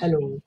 Hello.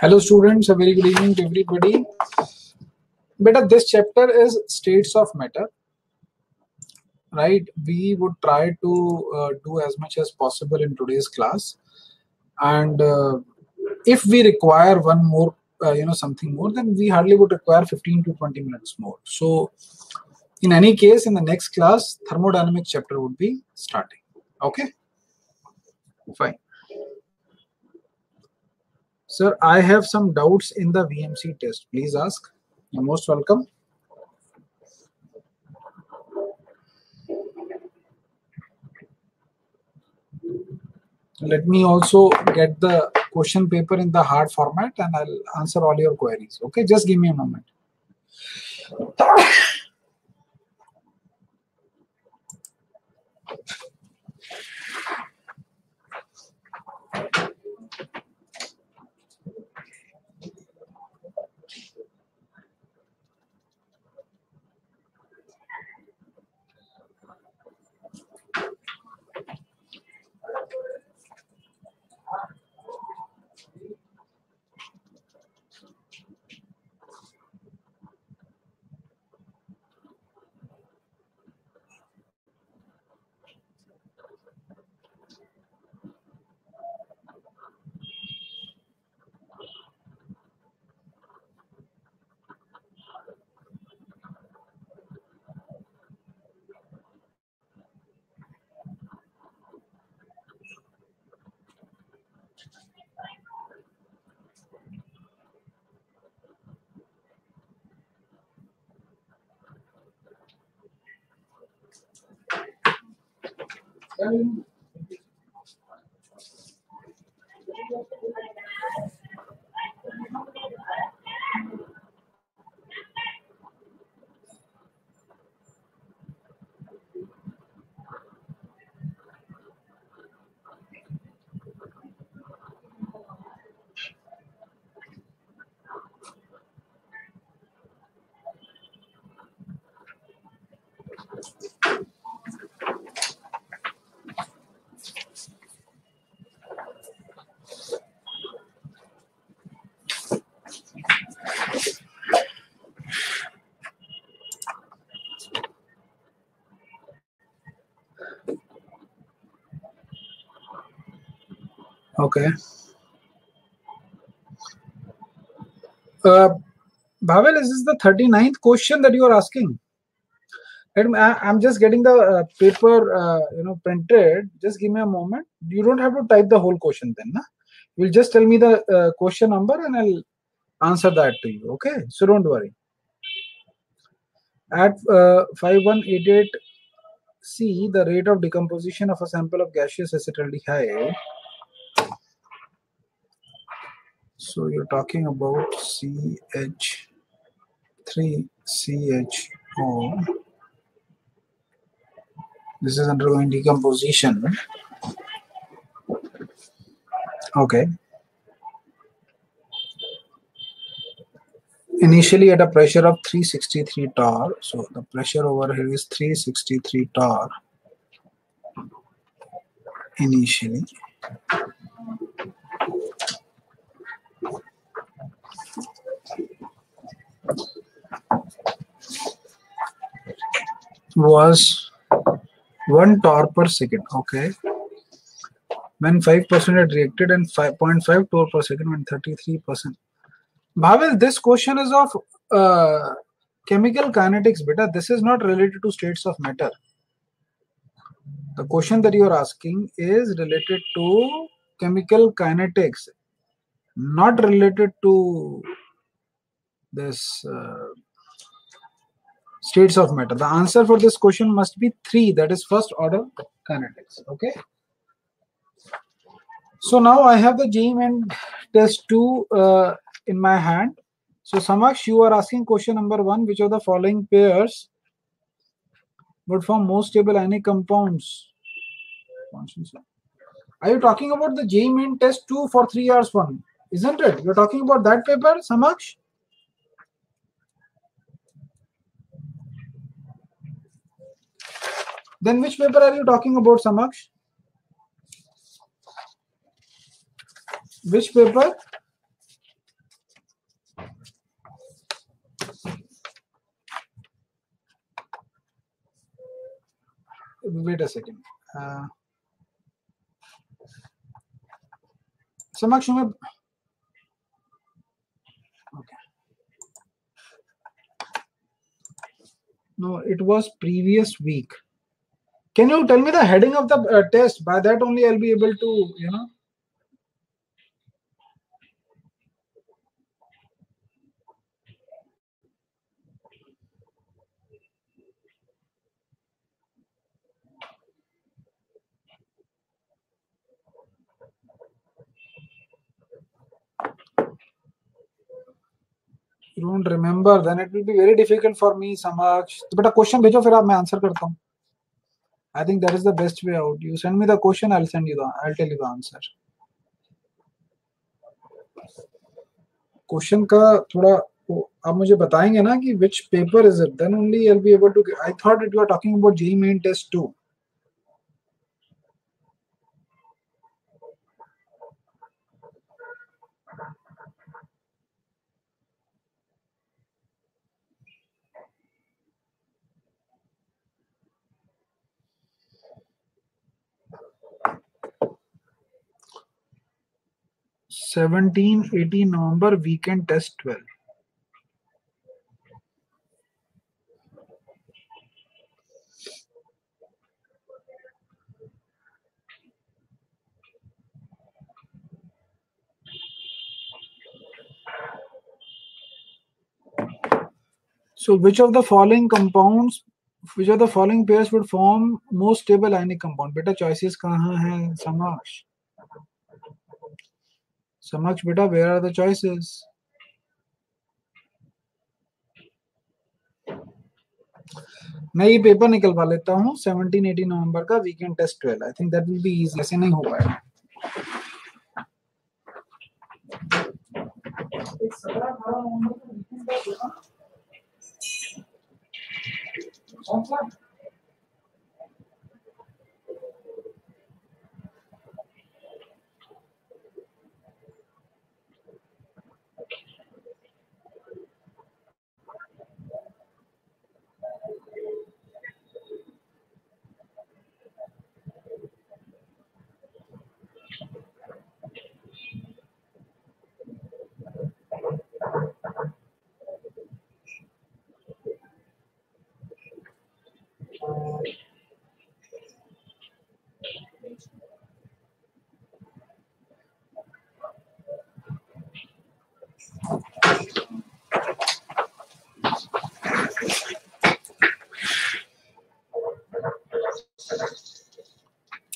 Hello students, a very good evening to everybody. Beta, this chapter is states of matter. Right, we would try to uh, do as much as possible in today's class, and uh, if we require one more, uh, you know, something more, then we hardly would require 15 to 20 minutes more. So, in any case, in the next class, thermodynamics chapter would be starting. Okay, fine. Sir, I have some doubts in the VMC test. Please ask. You're most welcome. Let me also get the question paper in the hard format and I'll answer all your queries. Okay, just give me a moment. Dale un Okay. Uh, Bhavel, is this the 39th question that you are asking? Let I, am just getting the uh, paper, uh, you know, printed. Just give me a moment. You don't have to type the whole question then. Na? You'll just tell me the uh, question number and I'll answer that to you. Okay. So don't worry. At uh, 5188C, the rate of decomposition of a sample of gaseous acetaldehyde so you're talking about CH3CHO. This is undergoing decomposition. Okay. Initially at a pressure of 363 torr. So the pressure over here is 363 torr initially. Was 1 torr per second. Okay. When 5% had reacted and 5.5 torr per second when 33%. Bhavel, this question is of uh, chemical kinetics, beta. This is not related to states of matter. The question that you are asking is related to chemical kinetics, not related to this uh, states of matter. The answer for this question must be three, that is first order kinetics. Okay. So now I have the JEE test 2 uh, in my hand. So Samaksh, you are asking question number one, which of the following pairs would form most stable ionic compounds? Are you talking about the JEE test 2 for 3 hours one? Isn't it? You're talking about that paper, Samaksh? Then which paper are you talking about, Samaksh? Which paper? Wait a second. Uh, Samaksh, okay. No, it was previous week. Can you tell me the heading of the uh, test? By that only I'll be able to, you know. don't remember then it will be very difficult for me samaksh but a question bhejo fir aap main answer karta hu I think that is the best way out. You send me the question, I'll send you the I'll tell you the answer. Question ka thoda aap mujhe batayenge na ki which paper is it? Then only I'll be able to. I thought that you are talking about JEE main test two. 17, 18 November, weekend test 12. So which of the following compounds, which of the following pairs would form most stable ionic compound? Beta choices kahan hai Samash? Samaksh beta, where are the choices? मैं ये paper निकलवा लेता हूँ। 17 18 नवंबर का weekend test 12 I think that will be easy ऐसे नहीं हो पाएगा।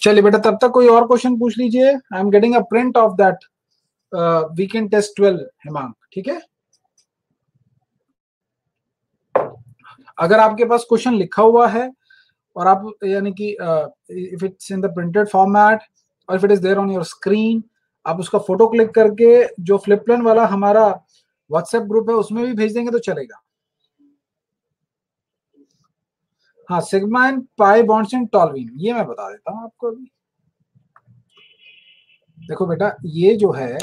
चलिए बेटा, तब तक कोई और क्वेश्चन पूछ लीजिए। I am getting a print of that weekend test twelve Hemang ठीक है? अगर आपके पास क्वेश्चन लिखा हुआ है, और आप, यानी कि if it's in the printed format और if it is there on your screen आप उसका फ़ोटो क्लिक करके, जो फ्लिपप्लेन वाला हमारा व्हाट्सएप ग्रुप है, उसमें भी भेज देंगे तो चलेगा। हाँ sigma and pi bonds in toluene ये मैं बता देता हूँ आपको अभी। देखो बेटा, ये जो है,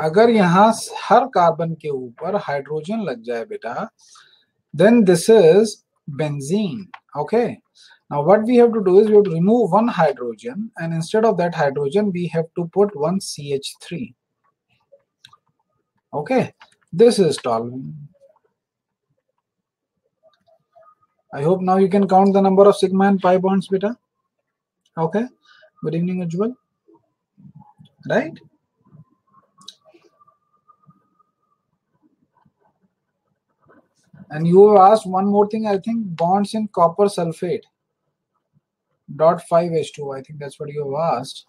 अगर यहाँ हर कार्बन के ऊपर हाइड्रोजन लग जाए बेटा then this is benzene okay Now what we have to do is we have to remove one hydrogen and instead of that hydrogen we have to put one CH3. Okay, this is toluene. I hope now you can count the number of sigma and pi bonds beta. Okay, good evening Ujjwal. Right? And you asked one more thing, I think bonds in copper sulfate dot 5h2 i think that's what you have asked.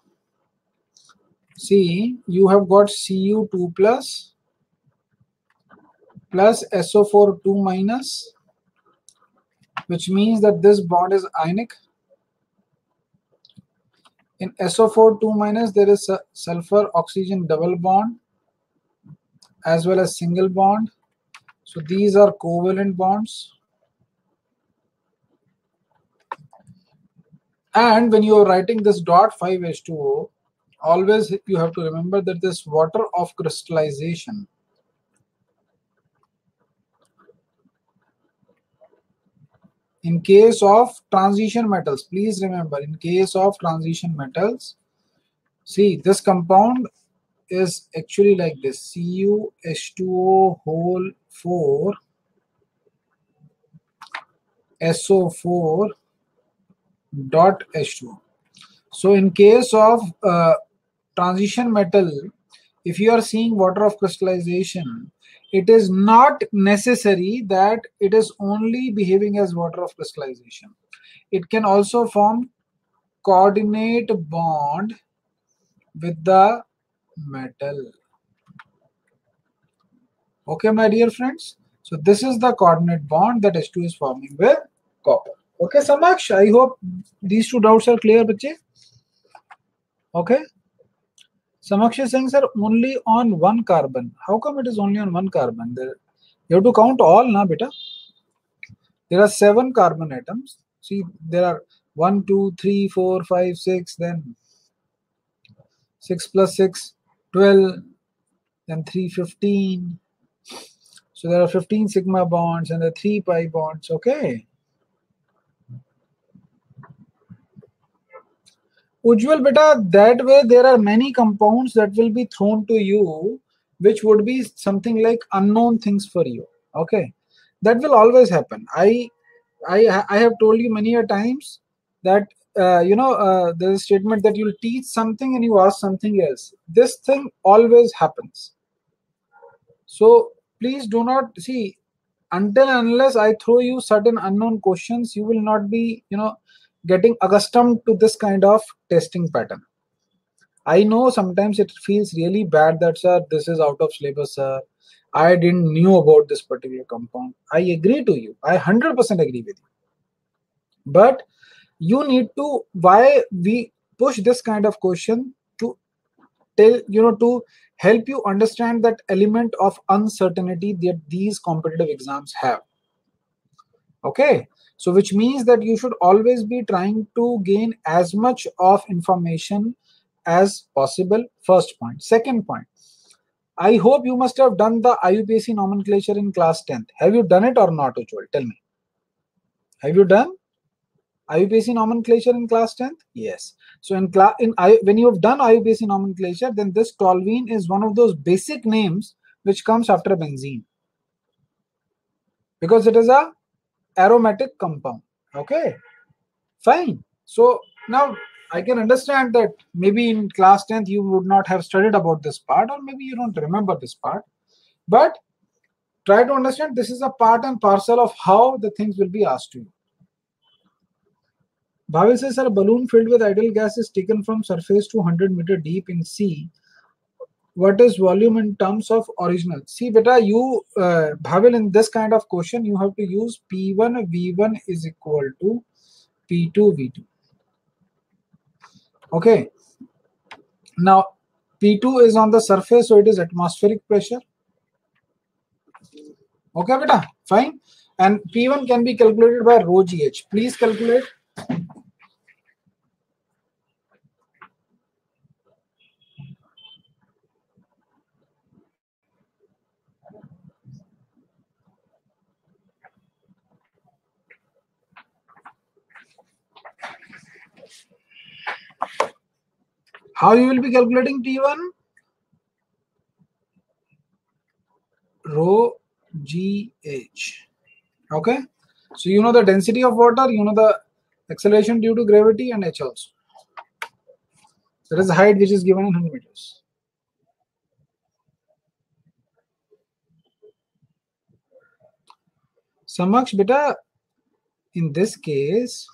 See you have got cu2 plus plus so4 2 minus which means that this bond is ionic. In SO4 2 minus there is a sulfur oxygen double bond as well as single bond. So these are covalent bonds and when you are writing this dot 5 H2O, always you have to remember that this water of crystallization in case of transition metals please remember in case of transition metals see this compound is actually like this CuH2O whole 4 SO4 dot H2O. So in case of uh, transition metal, if you are seeing water of crystallization, it is not necessary that it is only behaving as water of crystallization. It can also form coordinate bond with the metal. Okay, my dear friends. So this is the coordinate bond that H2 is forming with copper. Okay, Samaksh, I hope these two doubts are clear, bache. Okay. Samaksh is saying, sir, only on one carbon. How come it is only on one carbon? There, you have to count all, na, beta. There are seven carbon atoms. See, there are one, two, three, four, five, six, then 6 plus 6, 12, then 3, 15. So there are 15 sigma bonds and the 3 pi bonds, okay? Ujjwal beta, that way there are many compounds that will be thrown to you, which would be something like unknown things for you. Okay, that will always happen. I, I, I have told you many a times that uh, you know uh, there's a statement that you'll teach something and you ask something else. This thing always happens. So please do not see until unless I throw you certain unknown questions, you will not be you know getting accustomed to this kind of testing pattern. I know sometimes it feels really bad that sir, this is out of syllabus, sir. I didn't knew about this particular compound. I agree to you. I 100% agree with you. But you need to why we push this kind of question to tell you know to help you understand that element of uncertainty that these competitive exams have. Okay, so which means that you should always be trying to gain as much of information as possible. First point. Second point. I hope you must have done the IUPAC nomenclature in class 10th. Have you done it or not, Ujjwal? Tell me. Have you done IUPAC nomenclature in class 10th? Yes. So in class, in I, when you have done IUPAC nomenclature, then this toluene is one of those basic names which comes after benzene because it is a aromatic compound. Okay, fine. So now I can understand that maybe in class 10th you would not have studied about this part, or maybe you don't remember this part. But try to understand this is a part and parcel of how the things will be asked to you. Bhavi says, a balloon filled with ideal gas is taken from surface to 100 meter deep in sea what is volume in terms of original? See beta you uh, in this kind of question you have to use p1 v1 is equal to p2 v2 okay. Now p2 is on the surface so it is atmospheric pressure. Okay beta fine. And p1 can be calculated by rho gh please calculate How you will be calculating T1? Rho GH. Okay. So you know the density of water, you know the acceleration due to gravity and H also. That is the height which is given in 100 meters. Samaksh beta, in this case,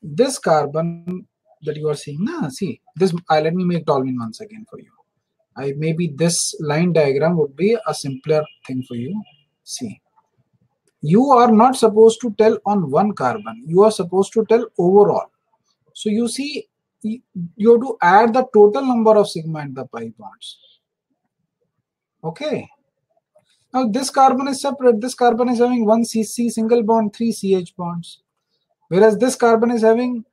this carbon that you are seeing now see this uh, let me make toluene once again for you. I maybe this line diagram would be a simpler thing for you. See you are not supposed to tell on one carbon. You are supposed to tell overall. So you see you have to add the total number of sigma and the pi bonds okay. Now this carbon is separate. This carbon is having one cc single bond three ch bonds. Whereas this carbon is having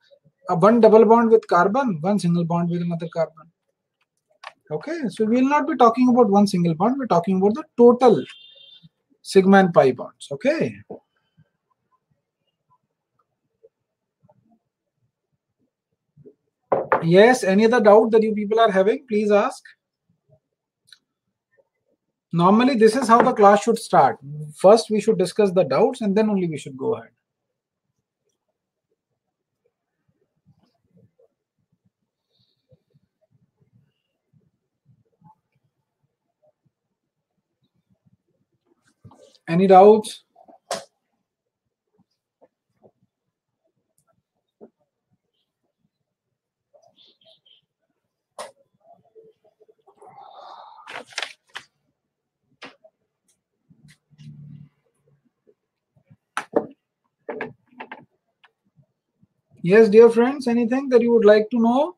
a one double bond with carbon, one single bond with another carbon. Okay, so we will not be talking about one single bond, we're talking about the total sigma and pi bonds. Okay. Yes, any other doubt that you people are having, please ask. Normally, this is how the class should start. First, we should discuss the doubts and then only we should go ahead. Any doubts? Yes, dear friends, anything that you would like to know?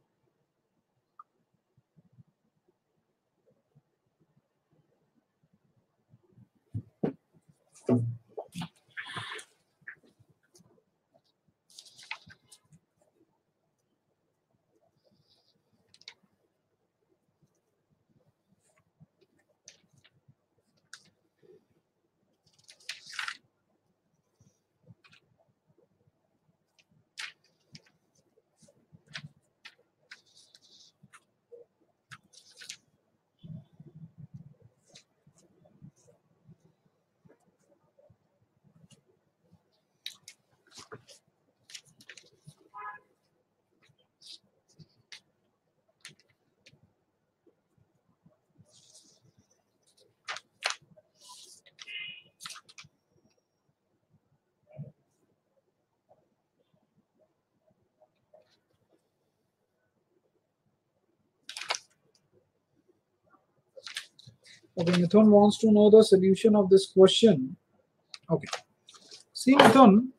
Okay, Mithun wants to know the solution of this question. Okay. See, Mithun.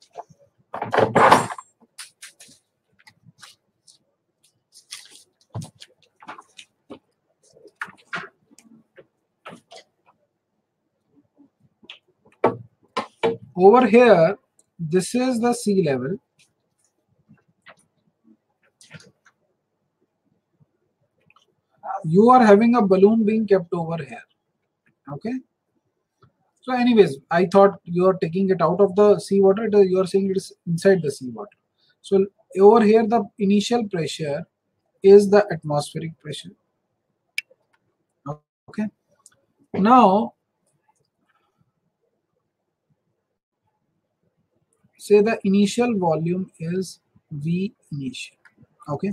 Over here, this is the sea level. You are having a balloon being kept over here okay. So anyways i thought you are taking it out of the seawater. You are saying it is inside the seawater. So over here the initial pressure is the atmospheric pressure. Okay. Now say the initial volume is v initial. Okay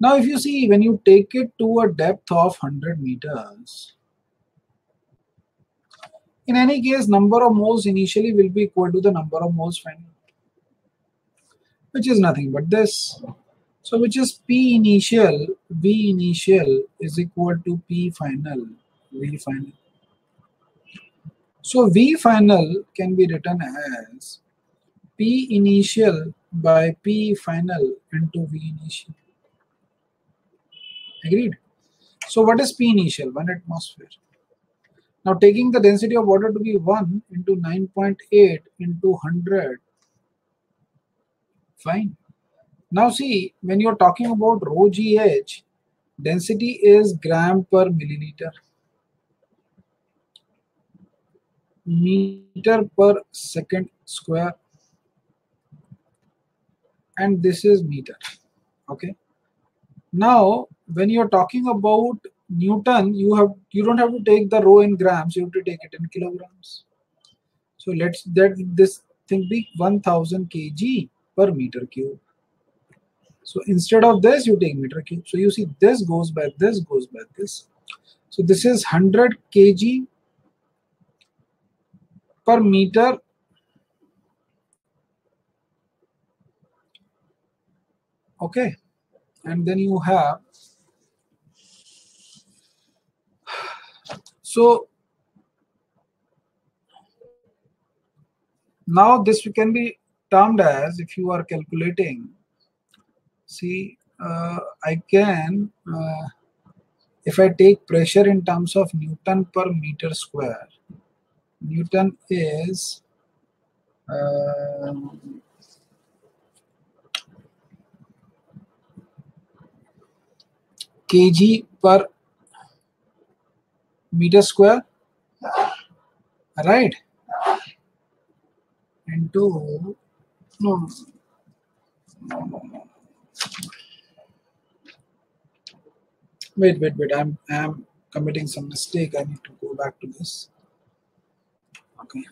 now, if you see, when you take it to a depth of 100 meters, in any case, number of moles initially will be equal to the number of moles final, which is nothing but this. So, which is P initial, V initial is equal to P final, V final. So, V final can be written as P initial by P final into V initial. Agreed. So what is P initial? 1 atmosphere. Now taking the density of water to be 1 into 9.8 into 100. Fine. Now see, when you're talking about rho GH, density is gram per milliliter. Meter per second square. And this is meter. Okay. Now, when you're talking about Newton, you have you don't have to take the rho in grams, you have to take it in kilograms. So let's that this thing be 1000 kg per meter cube. So instead of this, you take meter cube. So you see this goes by this goes by this. So this is 100 kg per meter okay and then you have so now this can be termed as if you are calculating see uh, I can uh, if I take pressure in terms of Newton per meter square Newton is Um, kg per meter square right? Into no no no. Wait wait wait. I'm i'm committing some mistake. I need to go back to this. Okay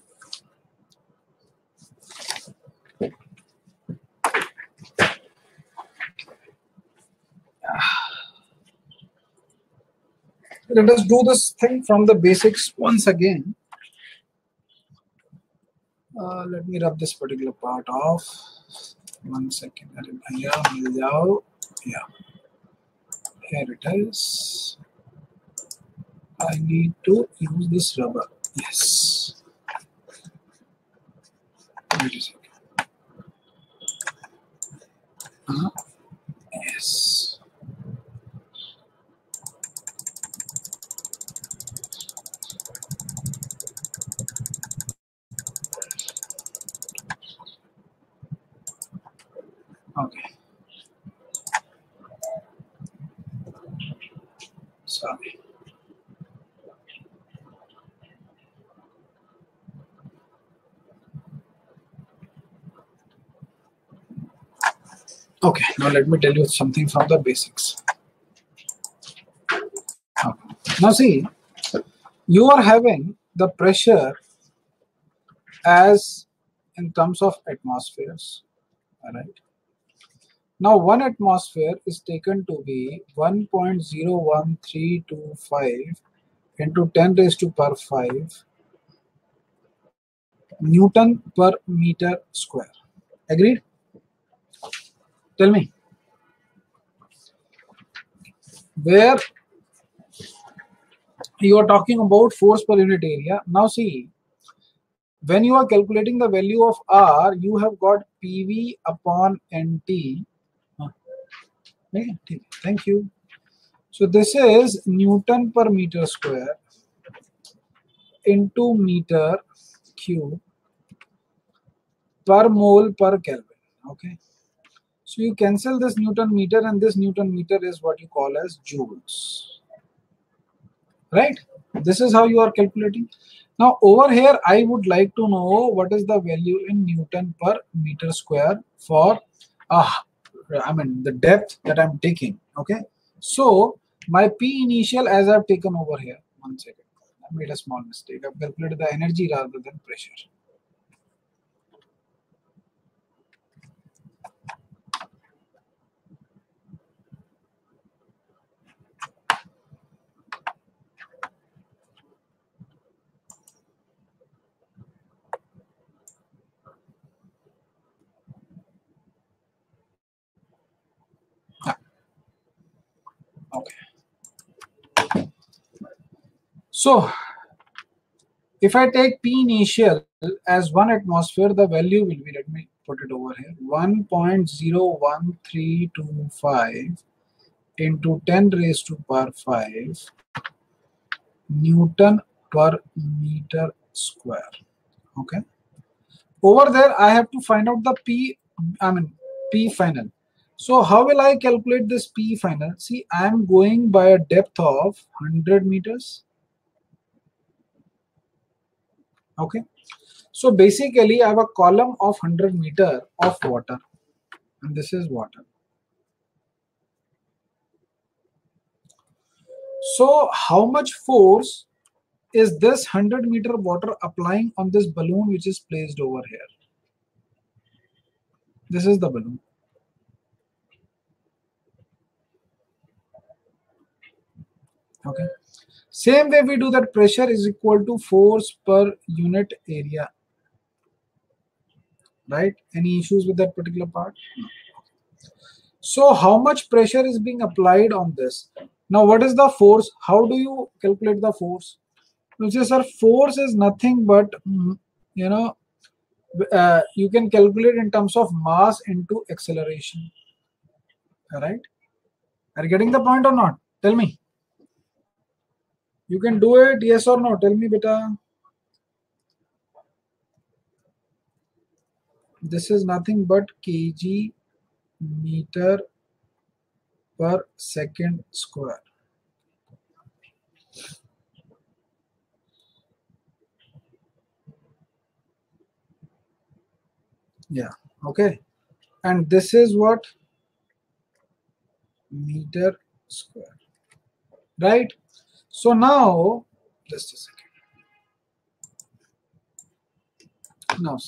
ah. Let us do this thing from the basics once again. Uh, let me rub this particular part off. One second. Yeah, here it is. I need to use this rubber. Yes. Wait a second. Uh, yes. Okay. Sorry. Okay, now let me tell you something from the basics. Okay. Now see, you are having the pressure as in terms of atmospheres, all right? Now, one atmosphere is taken to be 1.01325 into 10 raised to power 5 Newton per meter square. Agreed? Tell me. Where you are talking about force per unit area. Now see, when you are calculating the value of R, you have got PV upon NT Thank you. So this is Newton per meter square into meter cube per mole per Kelvin. Okay. So you cancel this Newton meter and this Newton meter is what you call as joules. Right? This is how you are calculating. Now over here, I would like to know what is the value in Newton per meter square for a I mean the depth that I'm taking. Okay. So my P initial as I've taken over here. One second. I made a small mistake. I've calculated the energy rather than pressure. Okay. So if I take P initial as one atmosphere, the value will be, let me put it over here, 1.01325 into 10 raised to power 5 Newton per meter square. Okay. Over there, I have to find out the P, I mean, P final. So how will I calculate this P final? See, I am going by a depth of 100 meters. Okay. So basically I have a column of 100 meter of water and this is water. So how much force is this 100 meter water applying on this balloon which is placed over here? This is the balloon. Okay. Same way we do that pressure is equal to force per unit area. Right? Any issues with that particular part? No. so how much pressure is being applied on this? Now what is the force? How do you calculate the force? Which is sir force is nothing but mm, you know uh, you can calculate in terms of mass into acceleration. All right? Are you getting the point or not? Tell me you can do it, yes or no? Tell me, beta. this is nothing but kg meter per second square. Yeah okay. And this is what? Meter square. Right so now just a second. now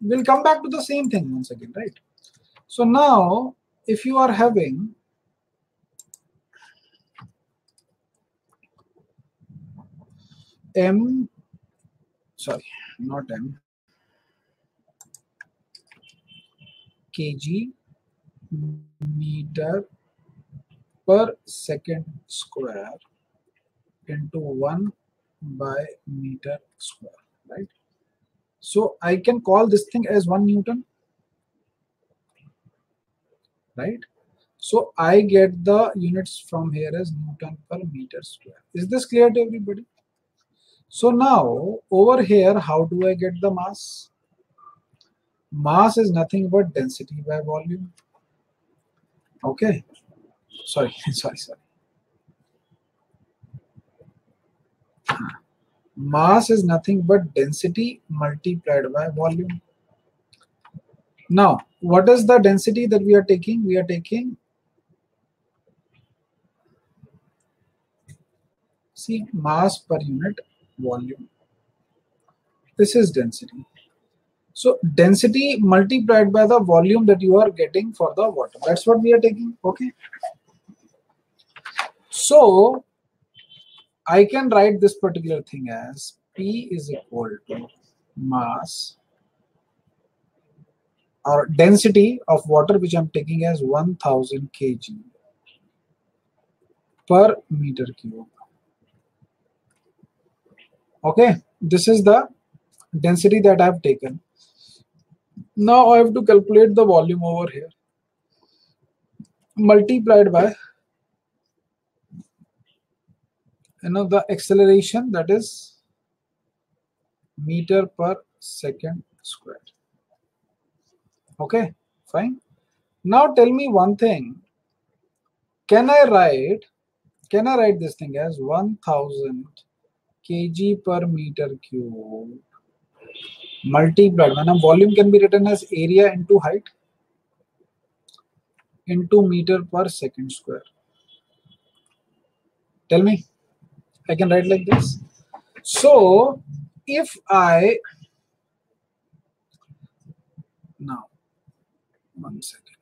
we'll come back to the same thing once again right? So now if you are having m sorry not m kg meter per second square into 1 by meter square right? So i can call this thing as 1 newton right? So i get the units from here as newton per meter square. Is this clear to everybody? So now over here how do i get the mass? Mass is nothing but density by volume. Okay. Sorry sorry sorry mass is nothing but density multiplied by volume now what is the density that we are taking we are taking see mass per unit volume this is density so density multiplied by the volume that you are getting for the water. That's what we are taking. Okay. So I can write this particular thing as P is equal to mass or density of water which I'm taking as 1000 kg per meter cube. Okay, this is the density that I've taken. Now I have to calculate the volume over here multiplied by you know the acceleration that is meter per second squared. Okay, fine. Now tell me one thing. Can I write, can I write this thing as 1000 kg per meter cube multiplied when volume can be written as area into height into meter per second square tell me i can write like this. So if i now one second.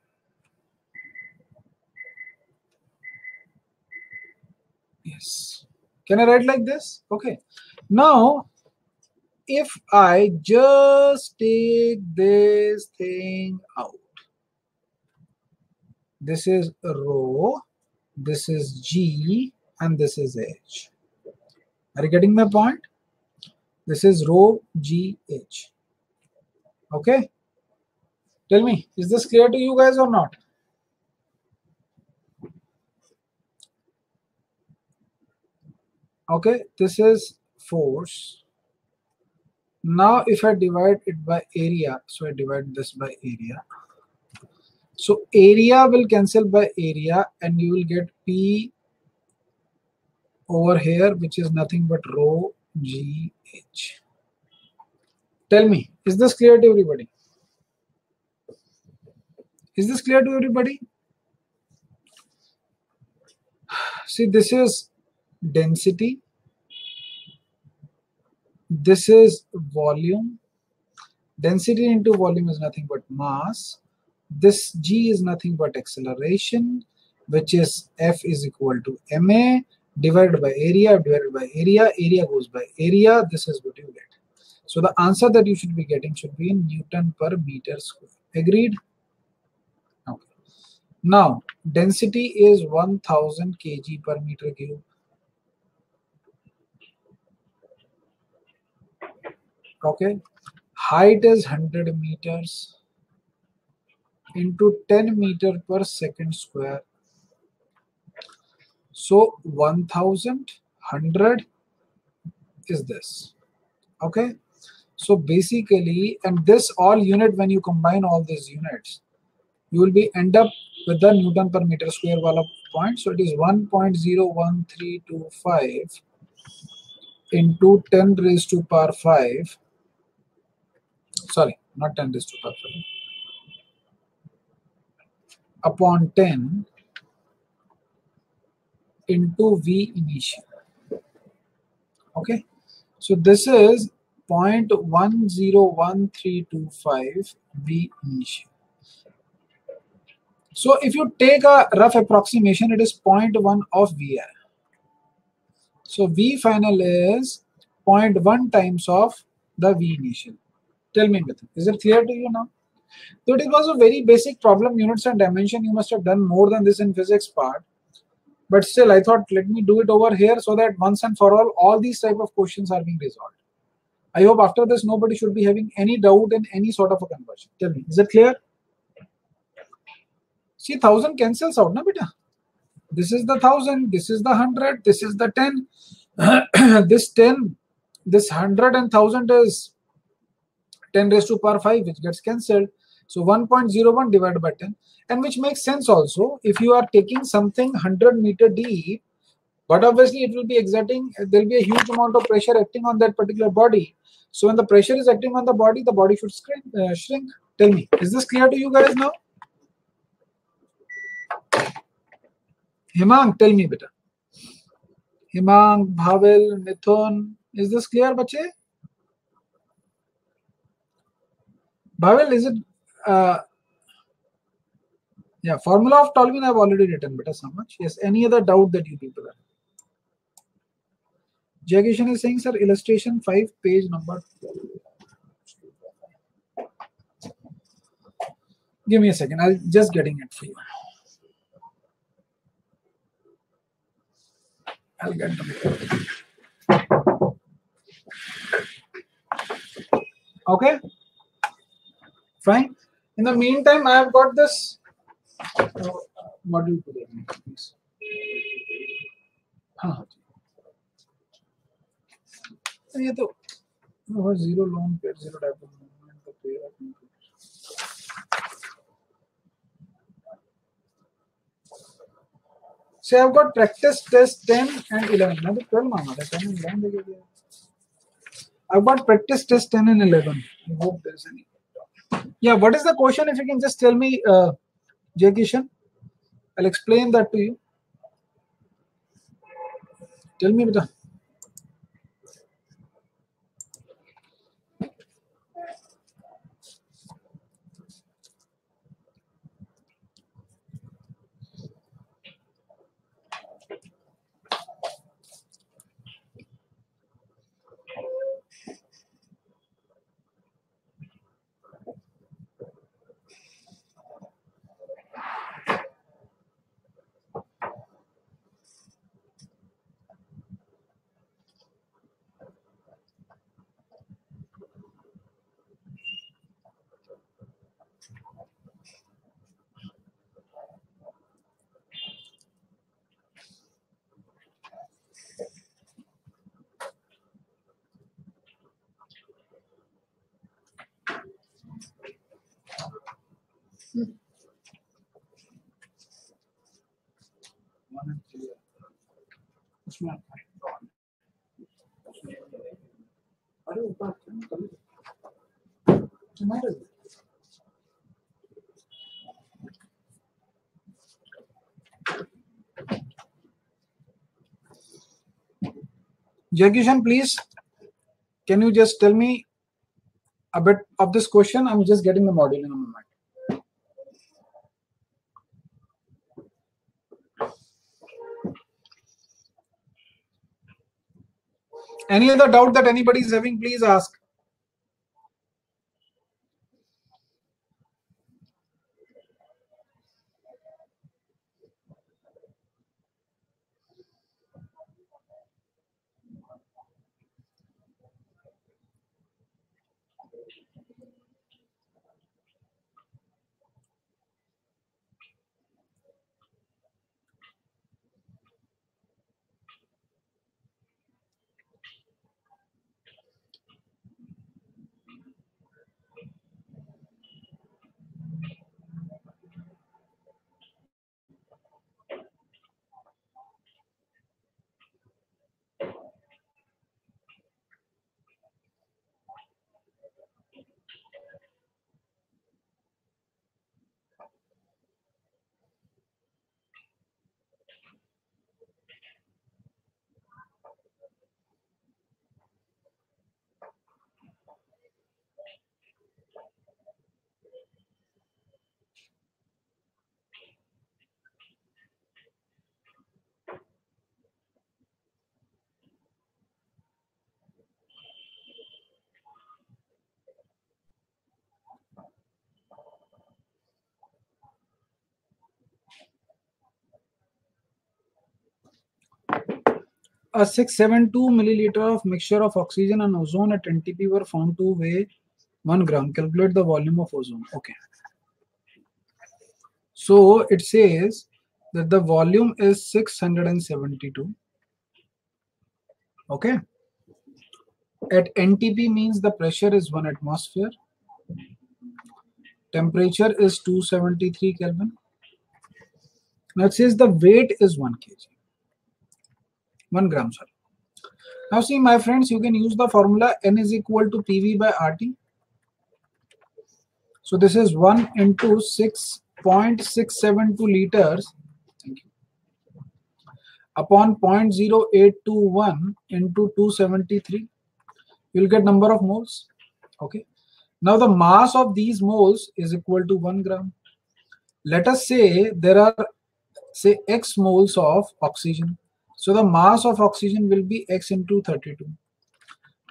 Yes. Can i write like this? Okay. Now if I just take this thing out, this is rho, this is G, and this is H. Are you getting my point? This is rho G H. Okay? Tell me, is this clear to you guys or not? Okay, this is force now if I divide it by area, so I divide this by area. So area will cancel by area and you will get P over here which is nothing but rho GH. Tell me, is this clear to everybody? Is this clear to everybody? See, this is density this is volume density into volume is nothing but mass this g is nothing but acceleration which is f is equal to ma divided by area divided by area area goes by area this is what you get. So the answer that you should be getting should be in newton per meter square. Agreed? Okay. Now density is 1000 kg per meter cube. Okay. Height is 100 meters into 10 meter per second square so 1000 is this okay So basically, and this all unit when you combine all these units, you will be end up with the Newton per meter square wala point. So it is 1.01325 into 10 raised to power 5. Sorry, not 10 raised to power 5. Upon 10 into V initial. Okay, so this is 0.101325 V initial. So if you take a rough approximation, it is 0.1 of VI. So V final is 0.1 times of the V initial. Tell me, is it clear to you now? So it was a very basic problem, units and dimension. You must have done more than this in physics part. But still, I thought, let me do it over here so that once and for all, all these type of questions are being resolved. I hope after this, nobody should be having any doubt in any sort of a conversion. Tell me, is it clear? See, 1000 cancels out, na beta? This is the 1000, this is the 100, this is the 10. this 10, this hundred and thousand is 10 raised to power 5, which gets cancelled. So 1.01 divided by 10, and which makes sense also if you are taking something 100 meter deep, but obviously it will be exerting, there will be a huge amount of pressure acting on that particular body. So when the pressure is acting on the body, the body should shrink. Uh, shrink. Tell me, is this clear to you guys now? Himang, tell me, beta. Himang, Bhavel, Mithun, is this clear, bache? Bhavel, is it? Uh, yeah, formula of Tolkien I've already written, beta, so much. Yes, any other doubt that you people have? Jagishan is saying, sir, illustration 5, page number 12. Give me a second, I'll just getting it for you. I'll get them. Okay, fine. In the meantime, I have got this uh, module today. Please. हाँ ये तो zero loan paid zero dipole movement का paid So I've got practice test 10 and 11. Now the 12 mama, 10 and 11. I've got practice test 10 and 11. I hope there's any. Yeah, what is the question? If you can just tell me, uh, Jay Kishan, I'll explain that to you. Tell me, beta. Jagishan, please, can you just tell me a bit of this question? I'm just getting the module in a moment. Any other doubt that anybody is having, please ask. A 672 milliliter of mixture of oxygen and ozone at NTP were found to weigh 1 gram. Calculate the volume of ozone. Okay. So it says that the volume is 672. Okay. At NTP means the pressure is 1 atmosphere. Temperature is 273 Kelvin. Now it says the weight is 1 kg. 1 gram, sorry. Now see my friends, you can use the formula N is equal to PV by RT. So this is 1 into 6.672 liters Thank you. upon 0.0821 into 273. You'll get number of moles. Okay. Now the mass of these moles is equal to 1 gram. Let us say there are say x moles of oxygen. So the mass of oxygen will be x into 32.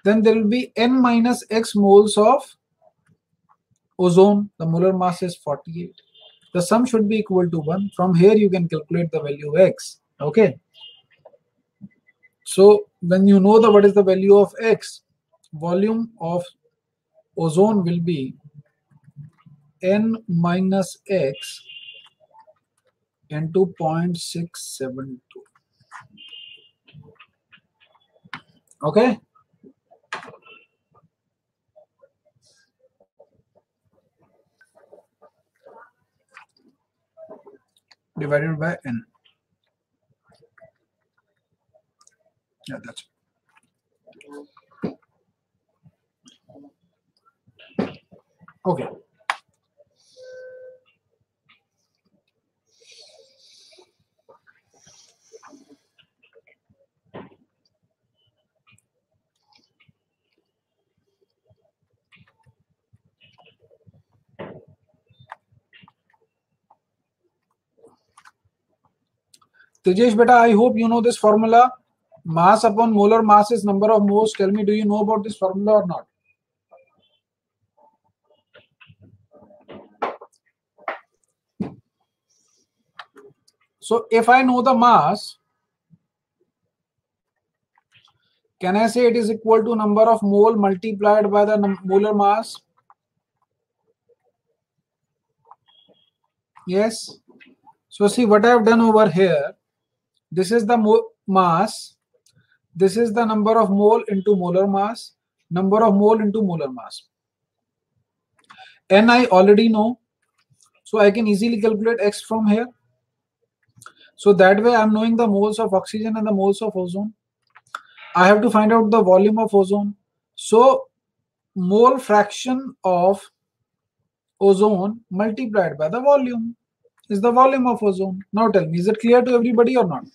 Then there will be n minus x moles of ozone. The molar mass is 48. The sum should be equal to 1. From here you can calculate the value of x. Okay. So when you know the what is the value of x, volume of ozone will be n minus x into 0.672 okay divided by n yeah that's Okay. Tejesh beta, I hope you know this formula. Mass upon molar mass is number of moles. Tell me, do you know about this formula or not? So if I know the mass, can I say it is equal to number of mole multiplied by the molar mass? Yes. So see what I have done over here. This is the mass. This is the number of mole into molar mass. Number of mole into molar mass. N I already know. So I can easily calculate X from here. So that way I'm knowing the moles of oxygen and the moles of ozone. I have to find out the volume of ozone. So mole fraction of ozone multiplied by the volume is the volume of ozone. Now tell me, is it clear to everybody or not?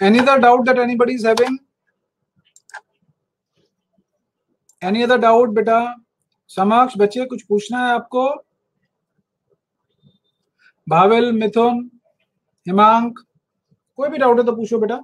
Any other doubt that anybody is having? Any other doubt बेटा समक्ष बच्चे कुछ पूछना है आपको bhavel मिथुन हिमांक कोई भी doubt है तो पूछो बेटा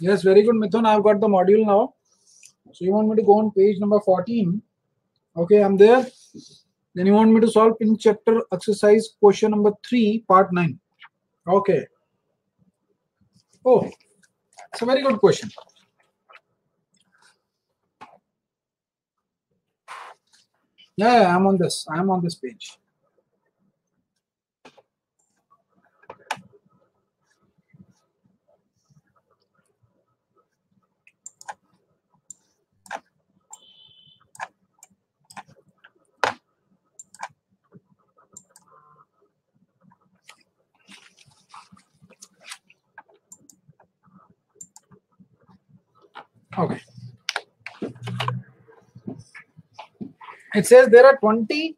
Yes, very good, Mithun. I've got the module now. So you want me to go on page number 14. Okay, I'm there. Then you want me to solve in chapter exercise question number 3, part 9. Okay. Oh, it's a very good question. Yeah, I'm on this. I'm on this page. Okay. It says there are 20,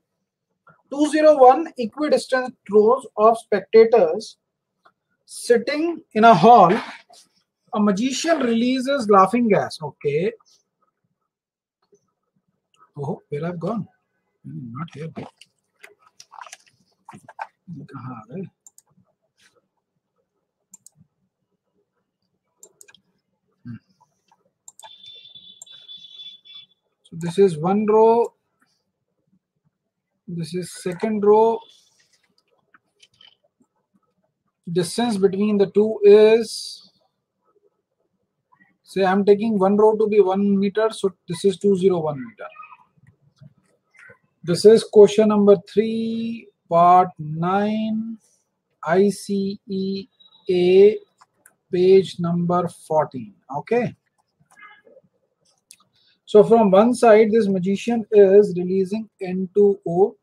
201 equidistant rows of spectators sitting in a hall. A magician releases laughing gas. Okay. Oh, where I've gone? Hmm, not here. So this is one row. This is second row. Distance between the two is, say I'm taking one row to be one meter. So this is 201 meter. This is question number three, part nine, ICEA, page number 14. Okay. So from one side, this magician is releasing N2O.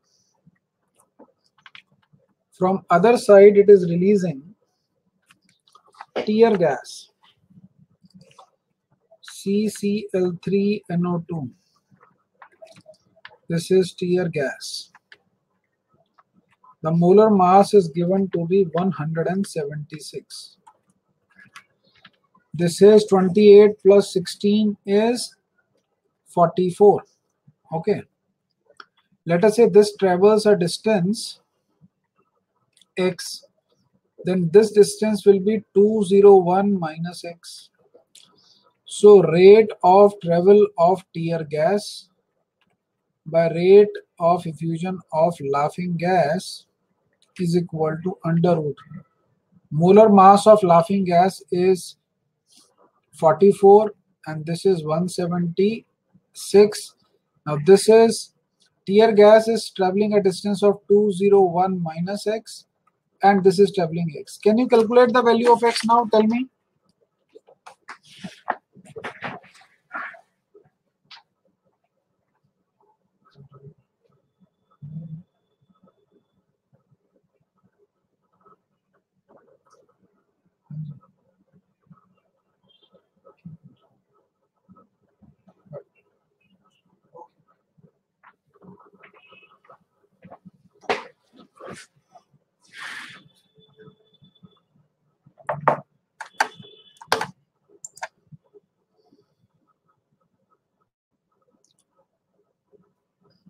From other side, it is releasing tear gas, CCl3NO2. This is tear gas. The molar mass is given to be 176. This is 28 plus 16 is 44 okay. Let us say this travels a distance x then this distance will be 201 minus x. So rate of travel of tear gas by rate of effusion of laughing gas is equal to under root. Molar mass of laughing gas is 44 and this is 170 6. Now this is tear gas is traveling a distance of 201 minus x and this is traveling x. Can you calculate the value of x now? Tell me.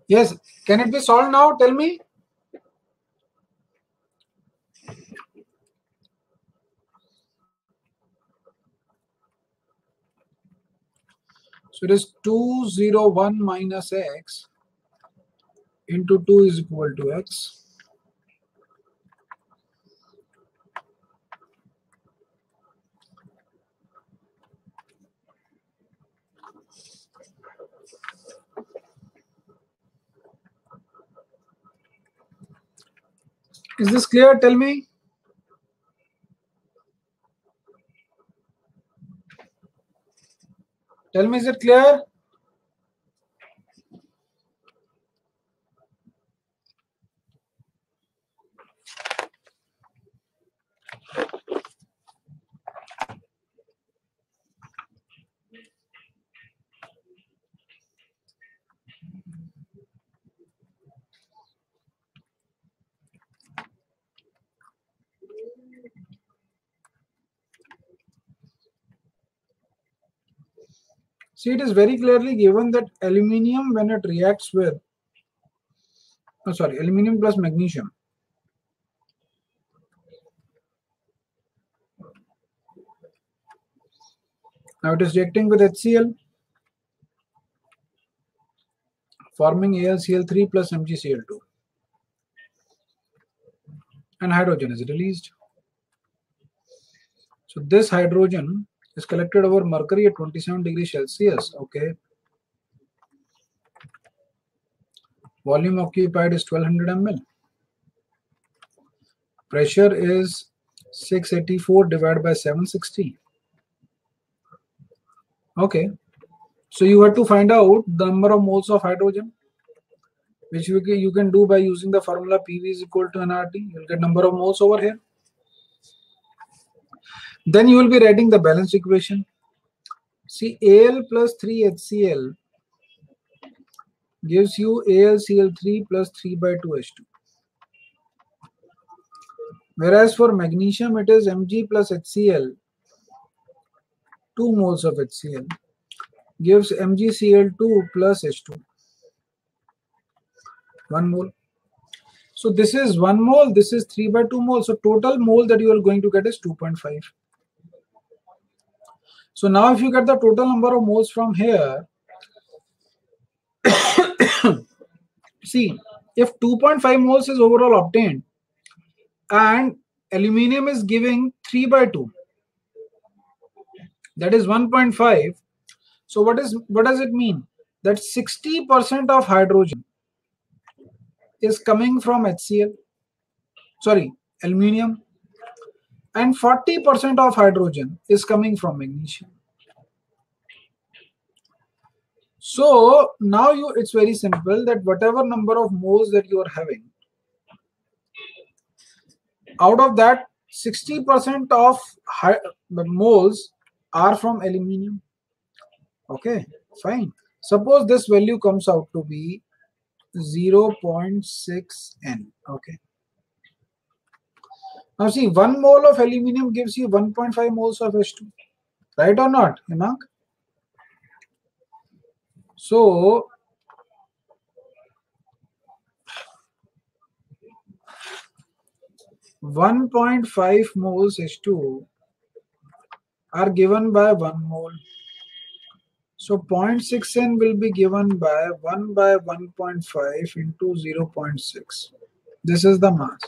Yes, can it be solved now? Tell me. So it is 201 minus x into 2 is equal to x. Is this clear? Tell me. Tell me, is it clear? See, it is very clearly given that aluminium, when it reacts with, oh, sorry, aluminium plus magnesium, Now it is reacting with HCl, forming AlCl3 plus MgCl2. And hydrogen is released. So this hydrogen is collected over mercury at 27 degrees Celsius. Okay. Volume occupied is 1200 ml. Pressure is 684 divided by 760. Okay. So you have to find out the number of moles of hydrogen, which you can, you can do by using the formula PV is equal to nRT. You'll get number of moles over here. Then you will be writing the balanced equation. See, Al plus 3HCl gives you AlCl3 plus 3 by 2 H2. Whereas for magnesium, it is Mg plus HCl, 2 moles of HCl, gives MgCl2 plus H2, 1 mole. So this is 1 mole, this is 3 by 2 mole. So total mole that you are going to get is 2.5. So now if you get the total number of moles from here, see, if 2.5 moles is overall obtained, and aluminium is giving 3 by 2 that is 1.5 so what is what does it mean? That 60% of hydrogen is coming from HCl sorry aluminium and 40% of hydrogen is coming from magnesium. So now you it's very simple that whatever number of moles that you are having out of that 60% of moles are from aluminium. Okay fine. Suppose this value comes out to be 0.6 n. Okay now see one mole of aluminium gives you 1.5 moles of h2 right or not Himak? so 1.5 moles H2 are given by 1 mole. So 0.6N will be given by 1 by 1.5 into 0.6. This is the mass.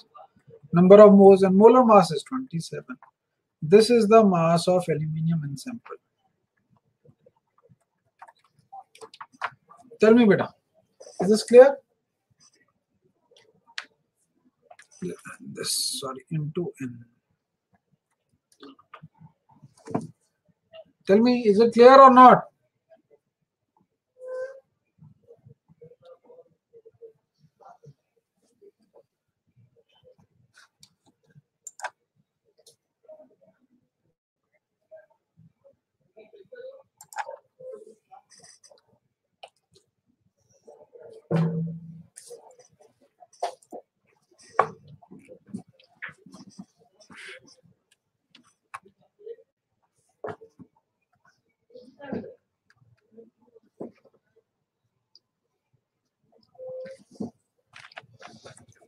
Number of moles and molar mass is 27. This is the mass of aluminium in sample. Tell me beta, is this clear? this sorry into n tell me is it clear or not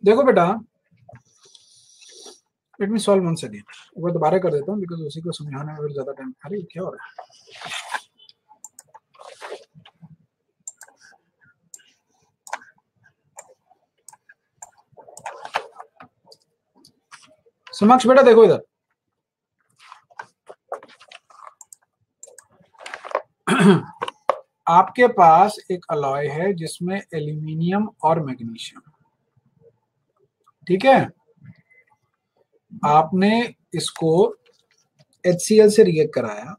देखो बेटा let me solve once again एक बार दोबारा कर देता हूँ because उसी को समझाने में ज़्यादा टाइम अरे, क्या हो रहा है? समक्ष बेटा, देखो इधर। आपके पास एक अलॉय है, जिसमें एल्यूमिनियम और मैग्नीशियम ठीक है? आपने इसको एच से रिएक्ट कराया।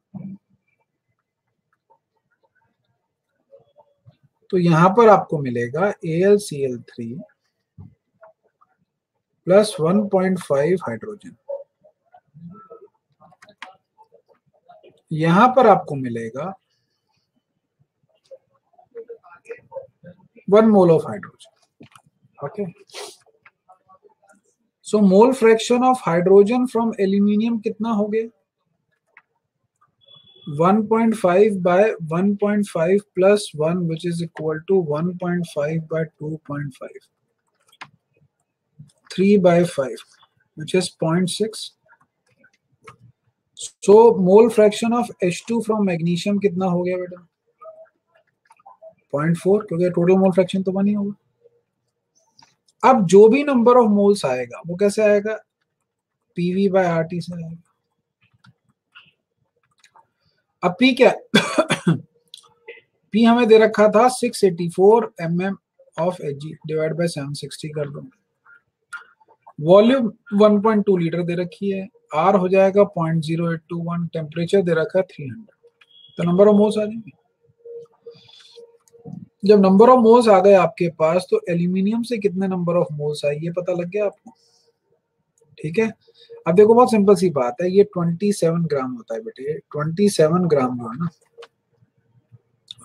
तो यहाँ पर आपको मिलेगा A L C L three point five hydrogen यहाँ पर आपको मिलेगा one mole of hydrogen okay so mole fraction of hydrogen from aluminium कितना हो गया? 1.5 by 1.5 plus 1 which is equal to 1.5 by 2.5 3 by 5 which is 0.6 so mole fraction of H2 from magnesium कितना हो गया बेटा? पॉइंट फोर क्योंकि total mole fraction तो one ही होगा। अब जो भी नंबर ऑफ़ मोल्स आएगा, वो कैसे आएगा? पीवी बाय आर टी से आएगा। अब पी क्या? पी हमें दे रखा था 684 M M of H G divide by seven कर दो वॉल्यूम 1.2 लीटर दे रखी है आर हो जाएगा 0.0821 टेम्परेचर दे रखा है 300 तो नंबर ऑफ़ मोल्स आ जाएँगे। जब नंबर ऑफ़ मोल्स आ गए आपके पास तो एल्यूमिनियम से कितने नंबर ऑफ़ मोल्स आए ये पता लग गया आपको? ठीक है? अब देखो, बहुत सिंपल सी बात है, ये 27 ग्राम होता है बेटे 27 ग्राम जो है ना,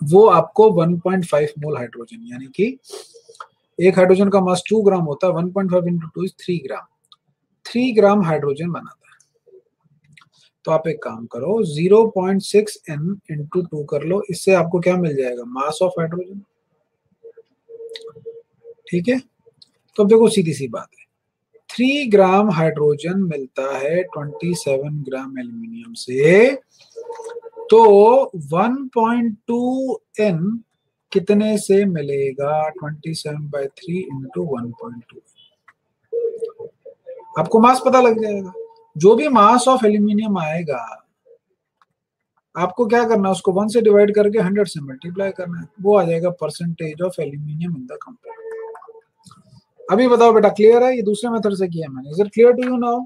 वो आपको 1.5 मोल हाइड्रोजन यानी कि एक हाइड्रोजन का मास टू ग्राम होता है 1.5 point five into two three gram three gram hydrogen बनाता है। तो आप एक काम करो 0.6 n इंटू टू कर लो, इससे आपको क्या मिल जाएगा? मास ऑफ़ हाइड्रोजन ठीक है? तो देखो, सीधी सी बात है। थ्री ग्राम हाइड्रोजन मिलता है ट्वेंटी सेवन ग्राम एल्यूमिनियम से। तो वन पॉइंट टू एन कितने से मिलेगा twenty seven by three into one आपको मास पता लग जाएगा। जो भी मास ऑफ़ एल्यूमिनियम आएगा, आपको क्या करना है, उसको वन से डिवाइड करके हंड्रेड से मल्टीप्लाई करना है, वो आ जाएगा percentage of aluminium in the compound अभी बताओ बेटा क्लियर है? ये दूसरे मेथड से किया मैंने। Is it clear to you now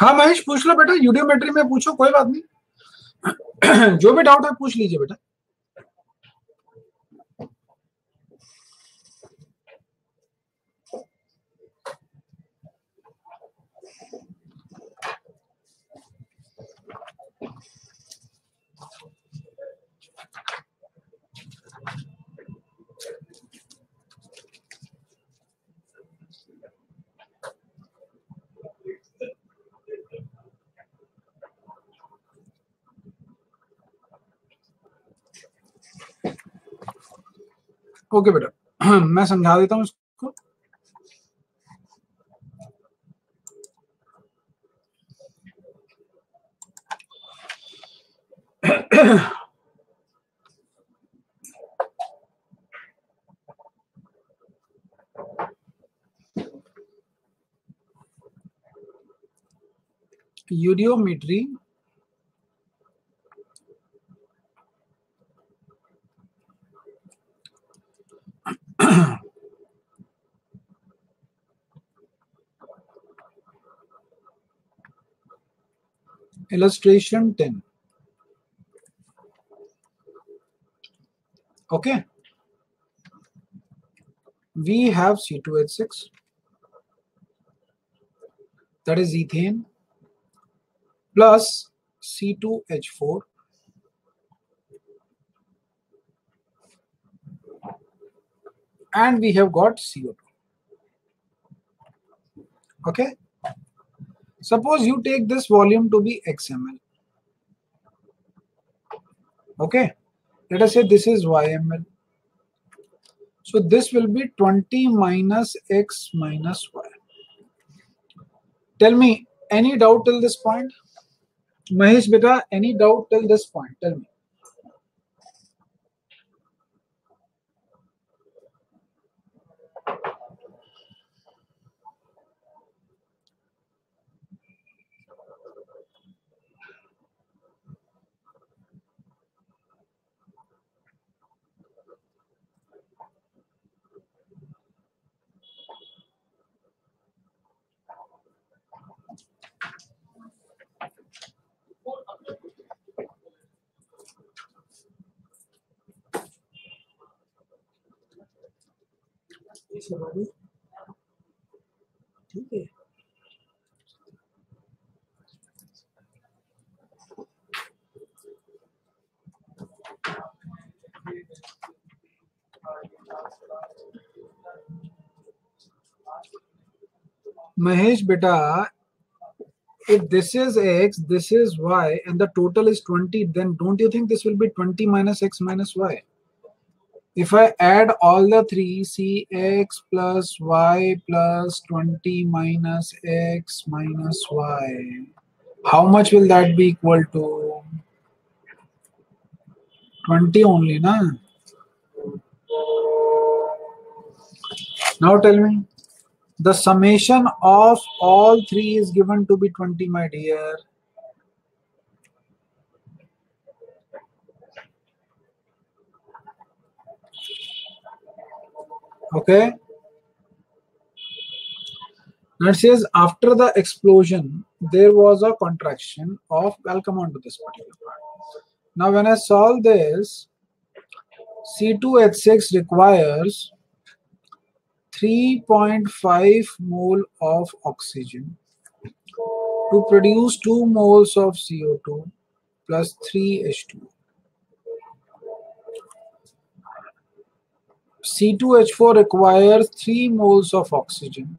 हाँ महेश, पूछ लो बेटा, यूडियोमेट्री में पूछो, कोई बात नहीं। जो भी डाउट है, पूछ लीजिए बेटा। ओके बेटा मैं समझा देता हूँ इसको। Eudiometry illustration 10 okay. We have c2h6 that is ethane plus c2h4 and we have got CO2 okay Suppose you take this volume to be XML. Okay. Let us say this is YML. So this will be 20 minus X minus Y. Tell me, any doubt till this point? Mahesh beta, any doubt till this point? Tell me. ठीक है Mahesh beta, if this is x, this is y, and the total is 20, then don't you think this will be 20 minus x minus y? If I add all the three, see x plus y plus 20 minus x minus y, how much will that be equal to? 20 only, na? Now tell me, the summation of all three is given to be 20, my dear. Okay. Now it says after the explosion, there was a contraction of, I'll come on to this particular part. Now when I solve this, C2H6 requires 3.5 mole of oxygen to produce 2 moles of CO2 plus 3 C2H4 requires 3 moles of oxygen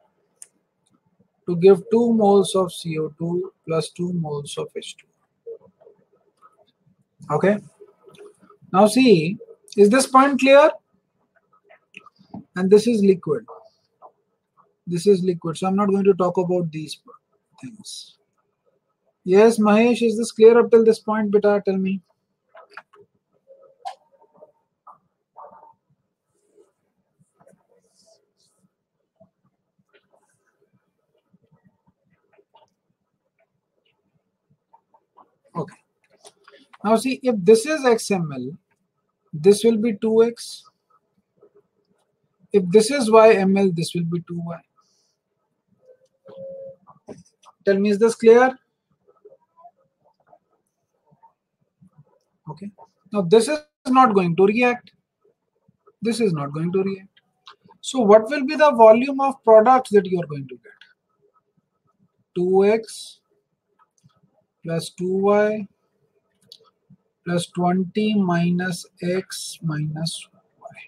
to give 2 moles of CO2 plus 2 moles of H2. Okay. Now see, is this point clear? And this is liquid. This is liquid. So I'm not going to talk about these things. Yes, Mahesh, is this clear up till this point, beta? Tell me. Okay. Now see, if this is XML, this will be 2x. If this is YML, this will be 2y. Tell me, is this clear? Okay. Now this is not going to react. This is not going to react. So what will be the volume of products that you are going to get? 2x plus 2y plus 20 minus x minus y.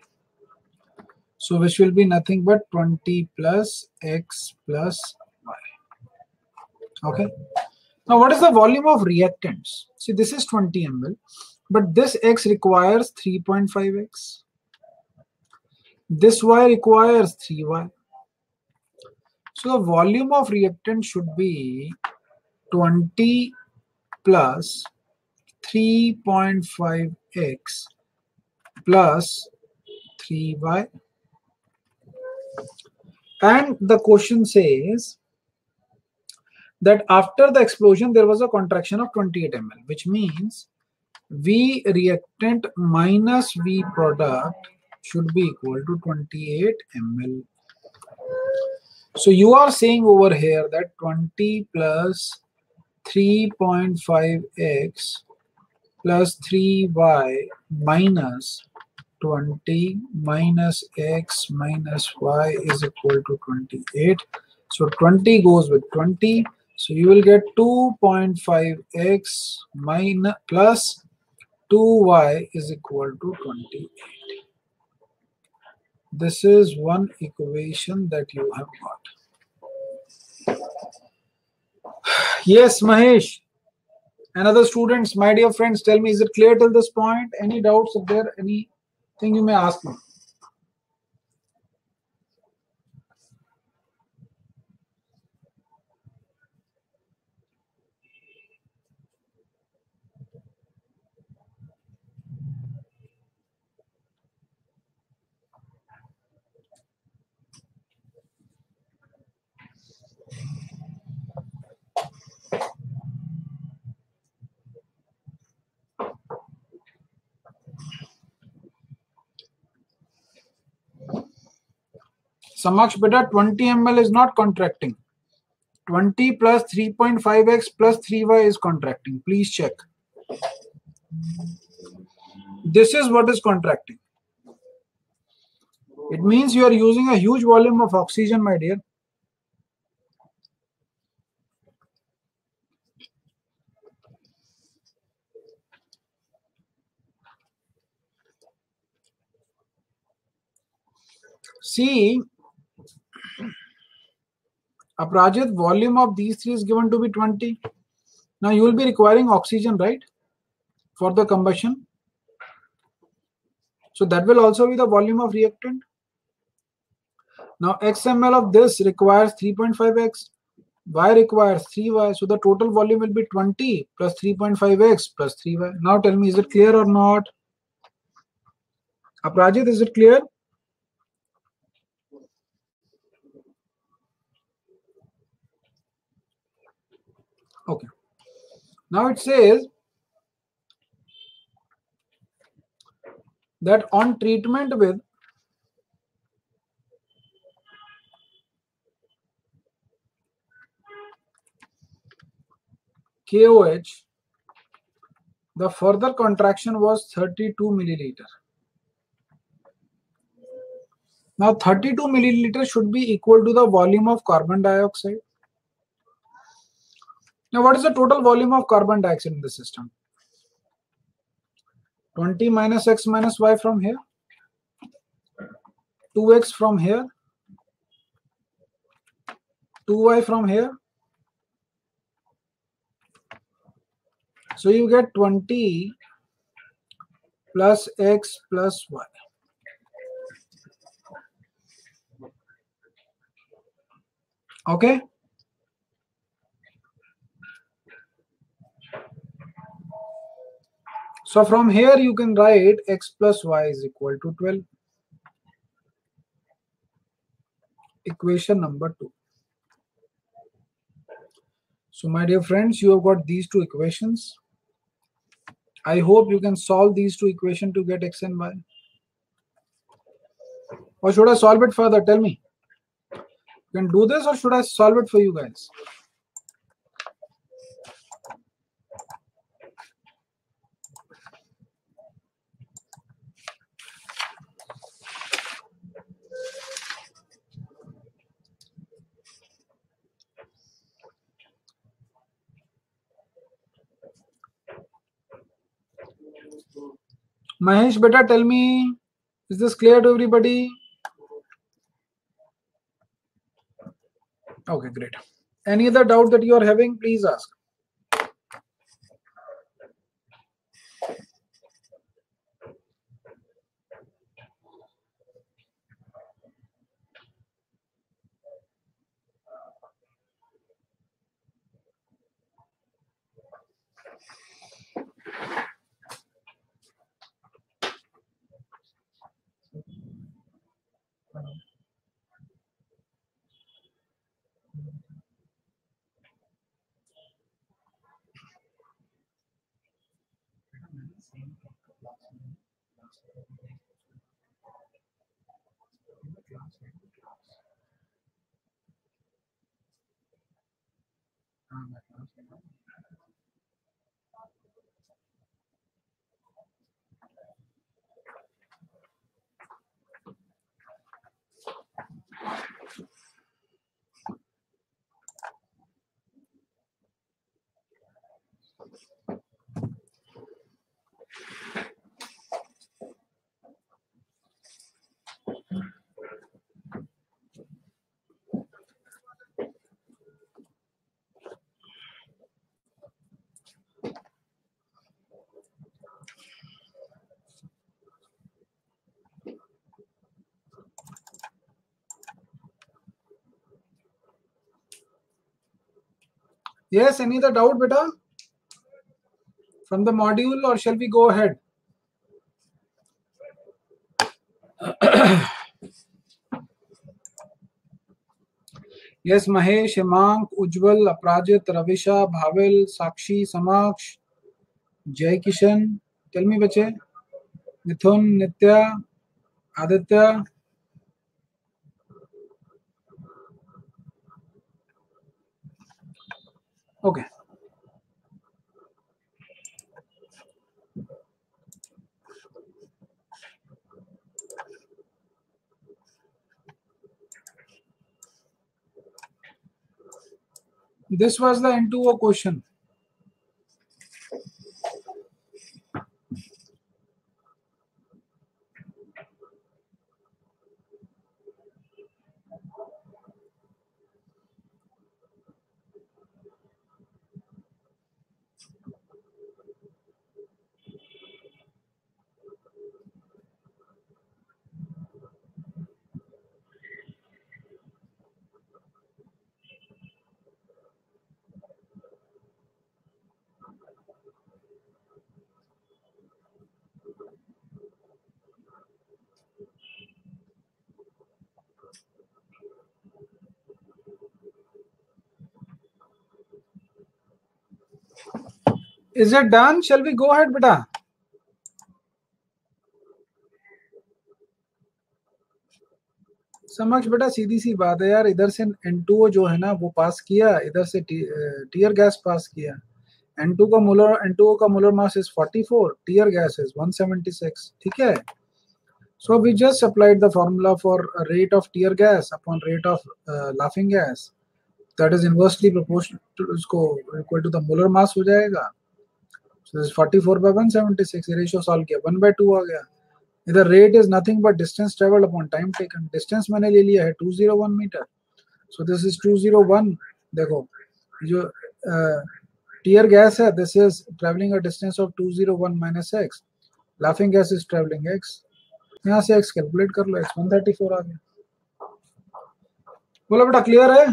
So which will be nothing but 20 plus x plus y. Okay. Now what is the volume of reactants? See this is 20 ml, but this x requires 3.5x. This y requires 3y. So the volume of reactant should be 20 plus 3.5x plus 3y and the question says that after the explosion there was a contraction of 28 ml which means v reactant minus v product should be equal to 28 ml so you are saying over here that 20 plus 3.5x plus 3y minus 20 minus x minus y is equal to 28. So 20 goes with 20. So you will get 2.5x minus plus 2y is equal to 28. This is one equation that you have got. Yes, Mahesh and other students, my dear friends, tell me, is it clear till this point? Any doubts? If there anything you may ask me? Samaksh beta 20 ml is not contracting. 20 plus 3.5x plus 3y is contracting. Please check. This is what is contracting. It means you are using a huge volume of oxygen, my dear. See, Aprajit, volume of these three is given to be 20. Now you will be requiring oxygen, right? For the combustion. So that will also be the volume of reactant. Now XML of this requires 3.5x. Y requires 3y. So the total volume will be 20 plus 3.5x plus 3y. Now tell me, is it clear or not? Aprajit, is it clear? Okay. Now it says that on treatment with KOH, the further contraction was 32 milliliter. Now 32 milliliter should be equal to the volume of carbon dioxide. Now what is the total volume of carbon dioxide in the system? 20 minus x minus y from here, 2x from here, 2y from here. So you get 20 plus x plus y. Okay. So from here you can write x plus y is equal to 12. Equation number 2. So my dear friends, you have got these two equations. I hope you can solve these two equations to get x and y. Or should I solve it further? Tell me. You can do this or should I solve it for you guys? Mahesh, beta, tell me, is this clear to everybody? Okay, great. Any other doubt that you are having, please ask. Yes, any other doubt, beta? From the module or shall we go ahead? yes, Mahesh, Hemank, Ujwal, Aprajit, Ravisha, Bhavel, Sakshi, Samaksh, Jai Kishan. Tell me, bache. Mithun, Nitya, Aditya. Okay. This was the into a question. Is it done shall we go head बेटा समक्ष बेटा, सीधी सी बात है यार। इधर से N to जो है ना, वो पास किया। इधर से टीयर गैस पास किया। एन टू का मोलर एन टू का molar mass is 44 tear gas is 176 ठीक है? So we just applied the formula for rate of tear gas upon rate of laughing gas that is inversely proportional उसको equal to the molar mass हो जाएगा। So this is 44 by 176 ये ratio solve किया 1 by 2 आ गया इधर rate is nothing but distance traveled upon time taken distance मैंने ले लिया है 201 मीटर so this is 201 देखो जो टीयर गैस है this is traveling a distance of 201 minus x laughing gas is traveling x यहाँ से x कैलकुलेट कर लो x 134 आ गया बोलो बेटा क्लियर है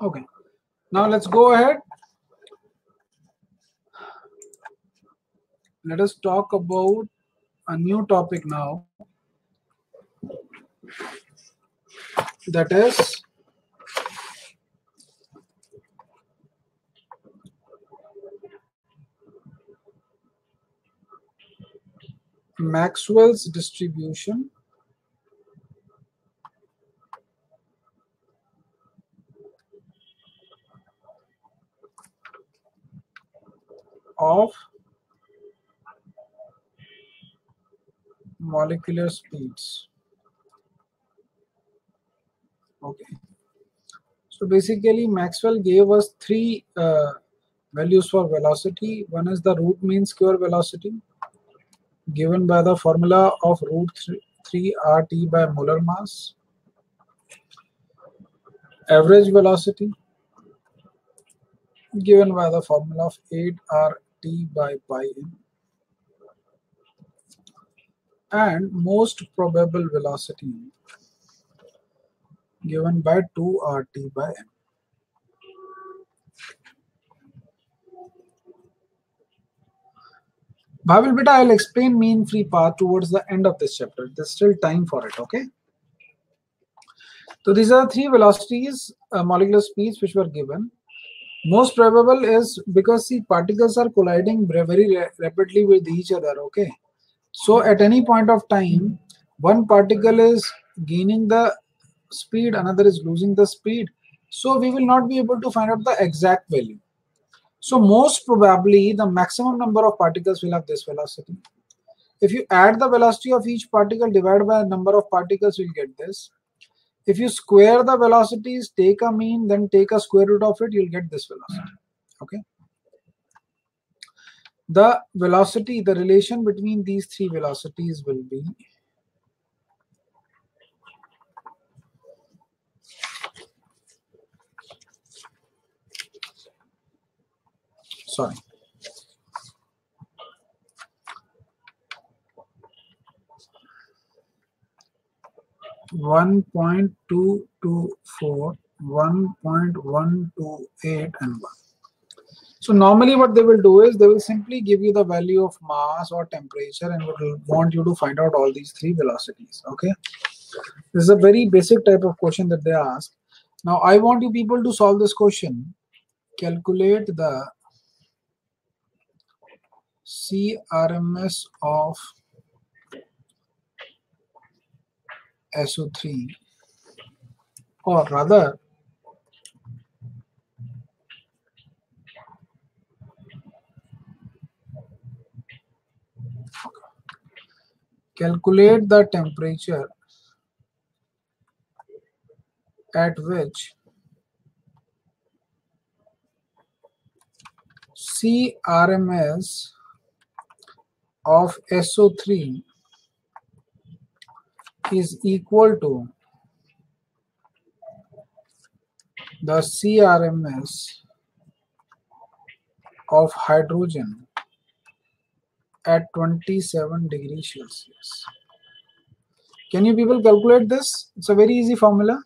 Okay. Now let's go ahead. Let us talk about a new topic now. That is Maxwell's distribution of molecular speeds. Okay. So basically Maxwell gave us three uh, values for velocity. One is the root mean square velocity given by the formula of root 3, 3 RT by molar mass. Average velocity given by the formula of 8 RT by pi m and most probable velocity given by 2 RT by m. Bhavil beta, I'll explain mean free path towards the end of this chapter. There's still time for it, okay? So these are three velocities, uh, molecular speeds which were given. Most probable is because see particles are colliding very rapidly with each other, okay? So at any point of time, one particle is gaining the speed, another is losing the speed. So we will not be able to find out the exact value. So most probably the maximum number of particles will have this velocity. If you add the velocity of each particle divided by the number of particles, you'll get this. If you square the velocities, take a mean, then take a square root of it, you'll get this velocity. Okay. The velocity, the relation between these three velocities will be sorry. 1.224, 1.128 and 1. So normally what they will do is they will simply give you the value of mass or temperature and will want you to find out all these three velocities. Okay. This is a very basic type of question that they ask. Now I want you people to solve this question. Calculate the CRMS of SO3 or rather calculate the temperature at which CRMS of SO3 is equal to the CRMS of hydrogen at 27 degrees Celsius. Can you people calculate this? It's a very easy formula.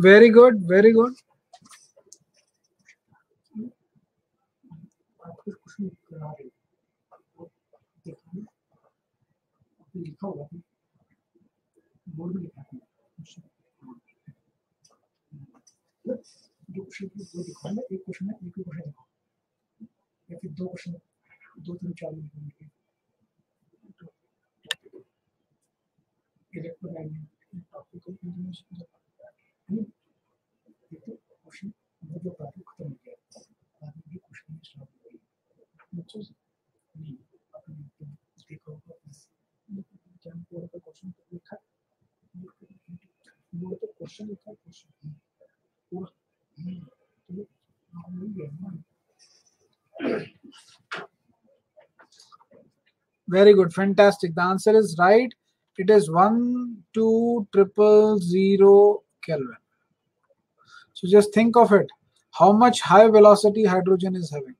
Very good, very good. है एक है ही दो question दो तीन चार Question question? Very good, fantastic. The answer is right. It is one two triple zero Kelvin. So just think of it. How much high velocity hydrogen is having?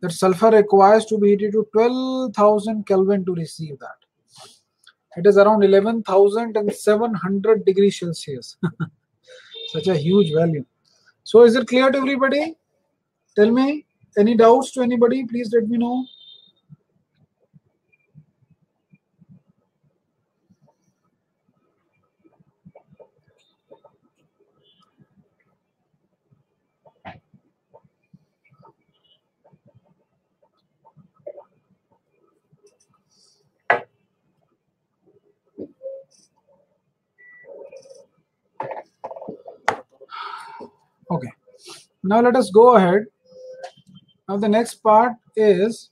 That sulfur requires to be heated to 12,000 Kelvin to receive that. It is around 11,700 degrees Celsius. Such a huge value. So is it clear to everybody? Tell me, any doubts to anybody? Please let me know. Now let us go ahead. Now the next part is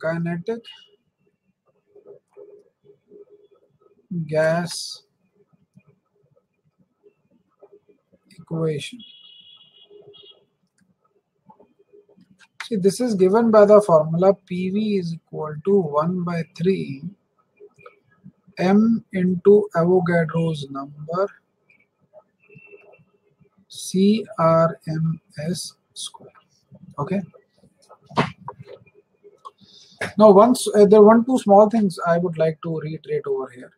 kinetic gas equation. See, this is given by the formula PV is equal to 1 by 3 m into Avogadro's number CRMS square. Okay. Now, once uh, there are one two small things I would like to reiterate over here.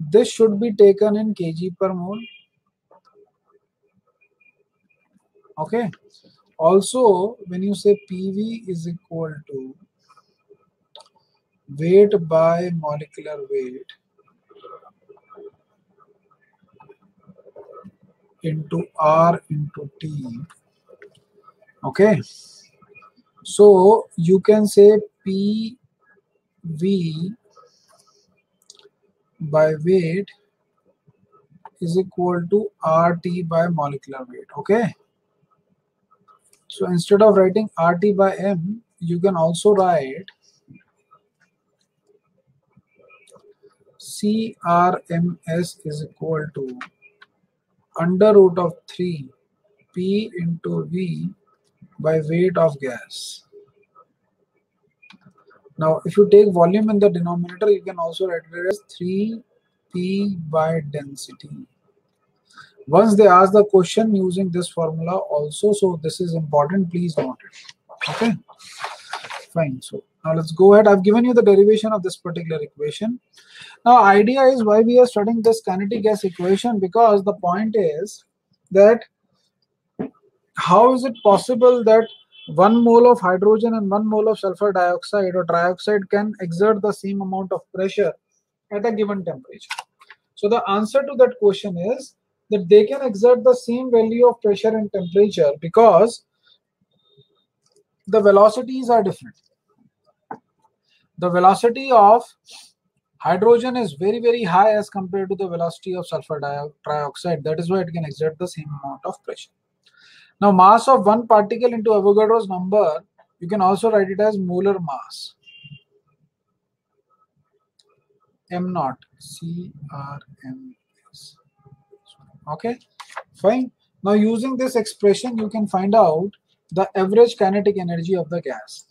This should be taken in kg per mole. Okay. Also, when you say PV is equal to weight by molecular weight into R into T. Okay. So you can say PV by weight is equal to RT by molecular weight. Okay. So instead of writing RT by M, you can also write CRMS is equal to under root of 3 P into V by weight of gas. Now, if you take volume in the denominator, you can also write it as 3P by density. Once they ask the question using this formula also, so this is important, please note it. Okay, fine. So now let's go ahead. I've given you the derivation of this particular equation. Now, idea is why we are studying this kinetic gas equation because the point is that how is it possible that one mole of hydrogen and one mole of sulfur dioxide or trioxide can exert the same amount of pressure at a given temperature? So the answer to that question is that they can exert the same value of pressure and temperature because the velocities are different. The velocity of hydrogen is very very high as compared to the velocity of sulfur dioxide. That is why it can exert the same amount of pressure. Now mass of one particle into Avogadro's number, you can also write it as molar mass. M naught C R M S. Okay, fine. Now using this expression, you can find out the average kinetic energy of the gas.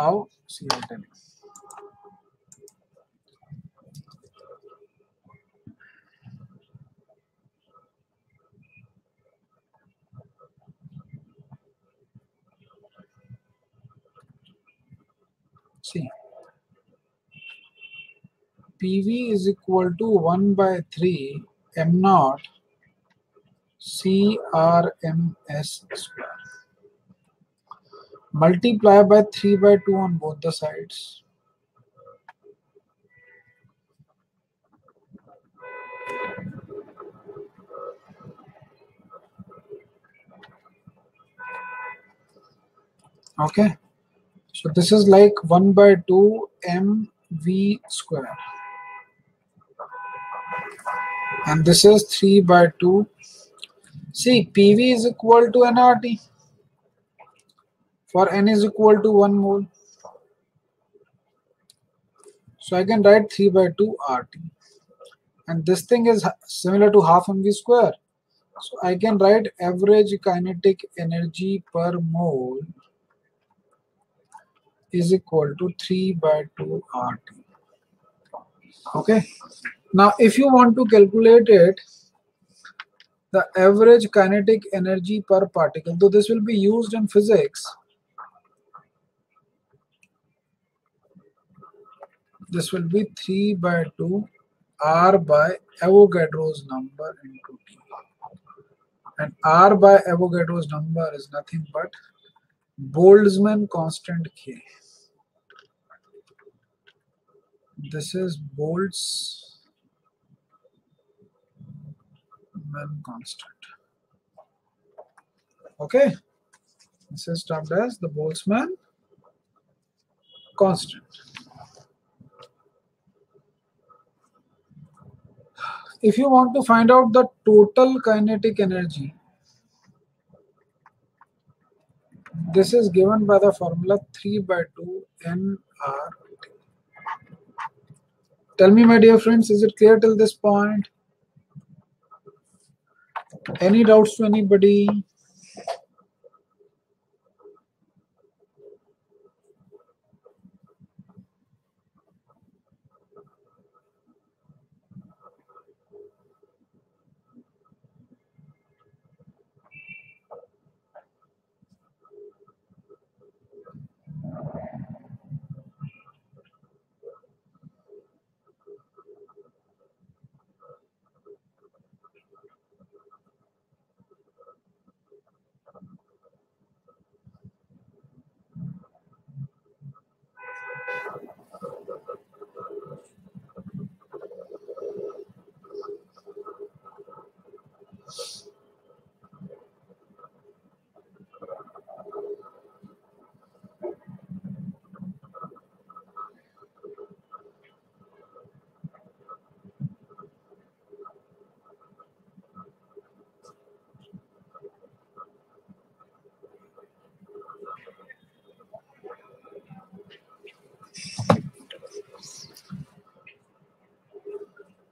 How? See, I'll tell you. See, PV is equal to 1 by 3 m naught CRMS square. Multiply by 3 by 2 on both the sides. Okay. So this is like 1 by 2 mv square. And this is 3 by 2. See, PV is equal to nRT. For n is equal to 1 mole. So I can write 3 by 2 RT. And this thing is similar to half mv square. So I can write average kinetic energy per mole is equal to 3 by 2 RT. Okay. Now, if you want to calculate it, the average kinetic energy per particle, though this will be used in physics, this will be 3 by 2 R by Avogadro's number into T. And R by Avogadro's number is nothing but Boltzmann constant K. This is Boltzmann constant. Okay, this is termed as the Boltzmann constant. If you want to find out the total kinetic energy, this is given by the formula 3 by 2 nR. Tell me, my dear friends, is it clear till this point? Any doubts to anybody?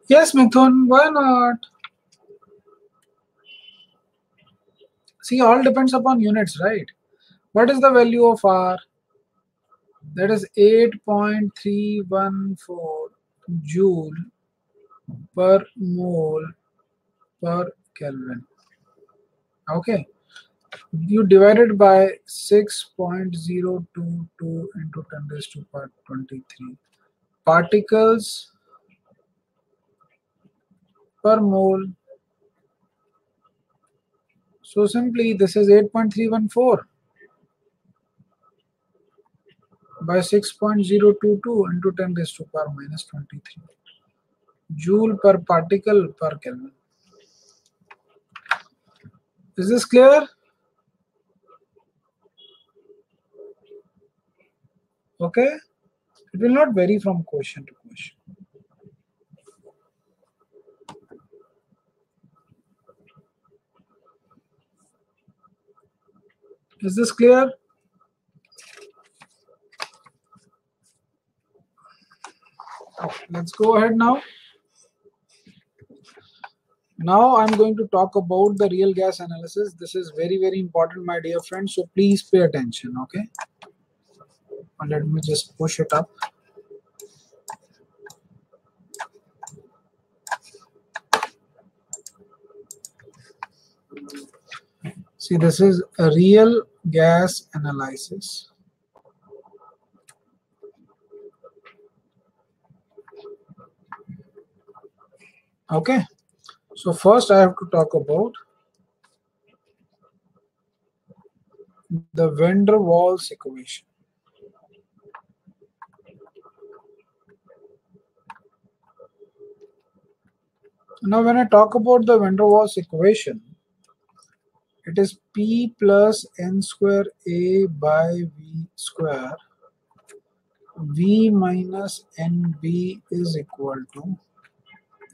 Yes, Mithun, why not? See, all depends upon units, right? What is the value of R? That is 8.314 joule per mole per Kelvin. Okay. You divide it by 6.022 into 10 raised to power 23. Particles per mole. So simply this is 8.314 by 6.022 into 10 raised to the power minus 23 joule per particle per Kelvin. Is this clear? Okay. It will not vary from question to question. Is this clear? Let's go ahead now. Now I'm going to talk about the real gas analysis. This is very, very important, my dear friends. So please pay attention, okay? Let me just push it up. See, this is a real gas analysis. Okay, so first I have to talk about the van der Waals equation. Now, when I talk about the van der Waals equation, it is P plus N square A by V square V minus NB is equal to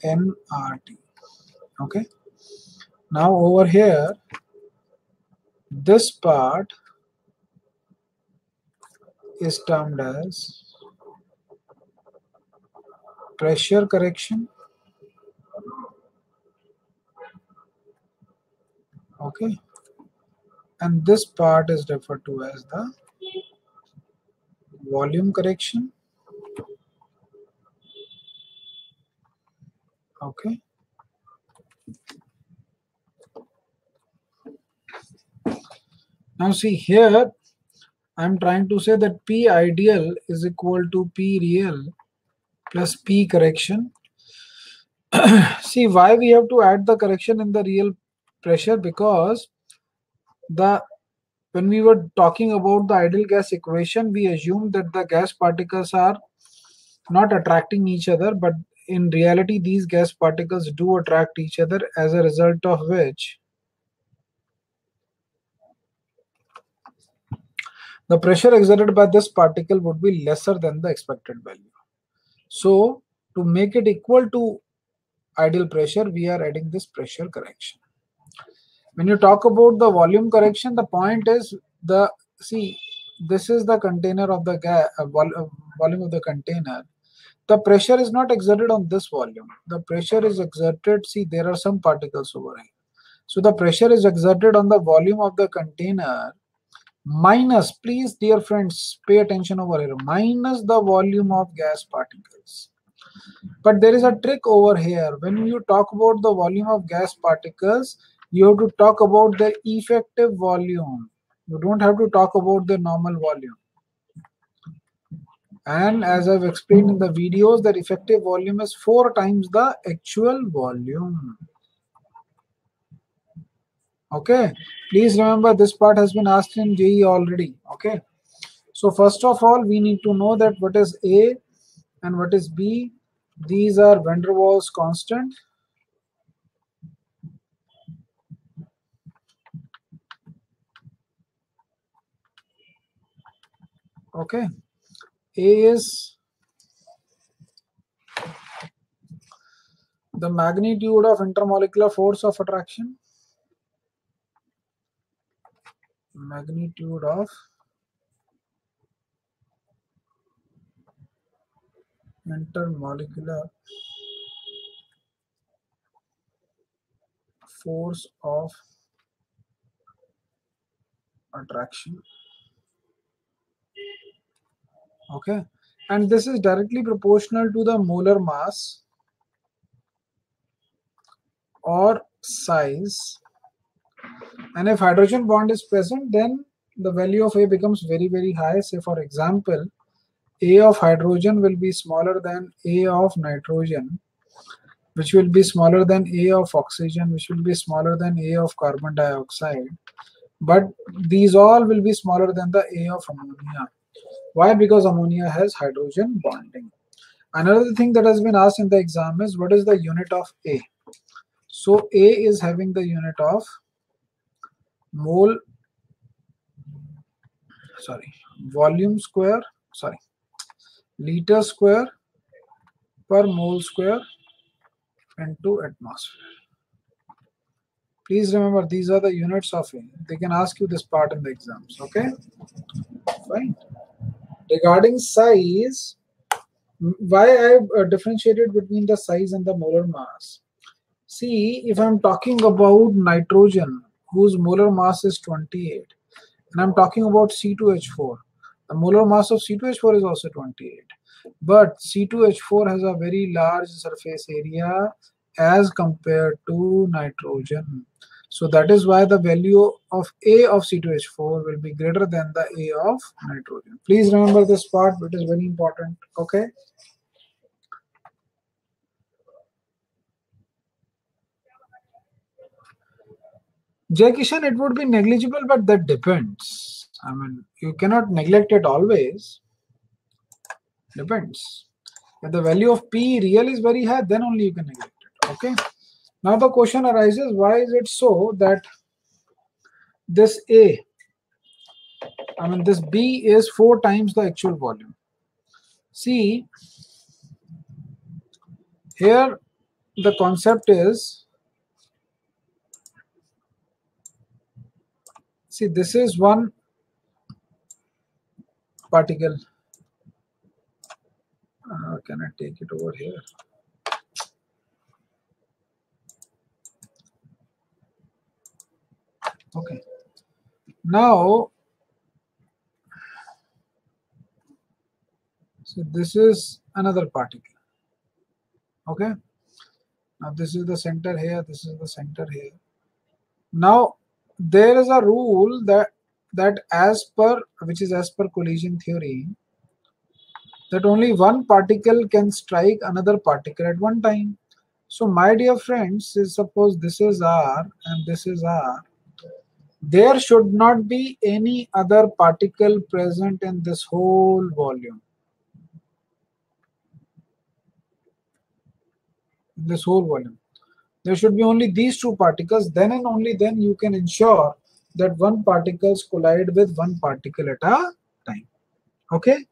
nRT. Okay. Now over here, this part is termed as pressure correction. Okay. And this part is referred to as the volume correction. okay now see here i'm trying to say that p ideal is equal to p real plus p correction see why we have to add the correction in the real pressure because the when we were talking about the ideal gas equation we assumed that the gas particles are not attracting each other but in reality these gas particles do attract each other as a result of which the pressure exerted by this particle would be lesser than the expected value. So to make it equal to ideal pressure, we are adding this pressure correction. When you talk about the volume correction, the point is the see this is the container of the gas uh, vol uh, volume of the container. The pressure is not exerted on this volume. The pressure is exerted. See, there are some particles over here. So the pressure is exerted on the volume of the container minus, please, dear friends, pay attention over here, minus the volume of gas particles. But there is a trick over here. When you talk about the volume of gas particles, you have to talk about the effective volume. You don't have to talk about the normal volume. And as I've explained in the videos, the effective volume is four times the actual volume. Okay, please remember this part has been asked in JEE already. Okay, so first of all, we need to know that what is A and what is B. These are van der Waals constant okay. A is the magnitude of intermolecular force of attraction. Magnitude of intermolecular force of attraction okay. And this is directly proportional to the molar mass or size. And if hydrogen bond is present then the value of a becomes very very high. Say for example a of hydrogen will be smaller than a of nitrogen which will be smaller than a of oxygen which will be smaller than a of carbon dioxide. But these all will be smaller than the a of ammonia why? Because ammonia has hydrogen bonding. Another thing that has been asked in the exam is what is the unit of A? So A is having the unit of mole, sorry, volume square, sorry, liter square per mole square into atmosphere. Please remember these are the units of A. They can ask you this part in the exams, okay? Fine regarding size why i uh, differentiated between the size and the molar mass? See if i'm talking about nitrogen whose molar mass is 28 and i'm talking about c2h4 the molar mass of c2h4 is also 28 but c2h4 has a very large surface area as compared to nitrogen so that is why the value of A of C2H4 will be greater than the A of nitrogen. Please remember this part, it is very important. Okay. Jay Kishan, it would be negligible, but that depends. I mean, you cannot neglect it always. Depends. If the value of P real is very high, then only you can neglect it. Okay. Now the question arises, why is it so that this A, I mean this B is four times the actual volume. See, here the concept is, see this is one particle. Uh, can I take it over here? Okay. Now so this is another particle. Okay. Now this is the center here this is the center here. Now there is a rule that that as per which is as per collision theory that only one particle can strike another particle at one time. So my dear friends suppose this is r and this is r there should not be any other particle present in this whole volume. This whole volume. There should be only these two particles, then and only then you can ensure that one particles collide with one particle at a time. Okay?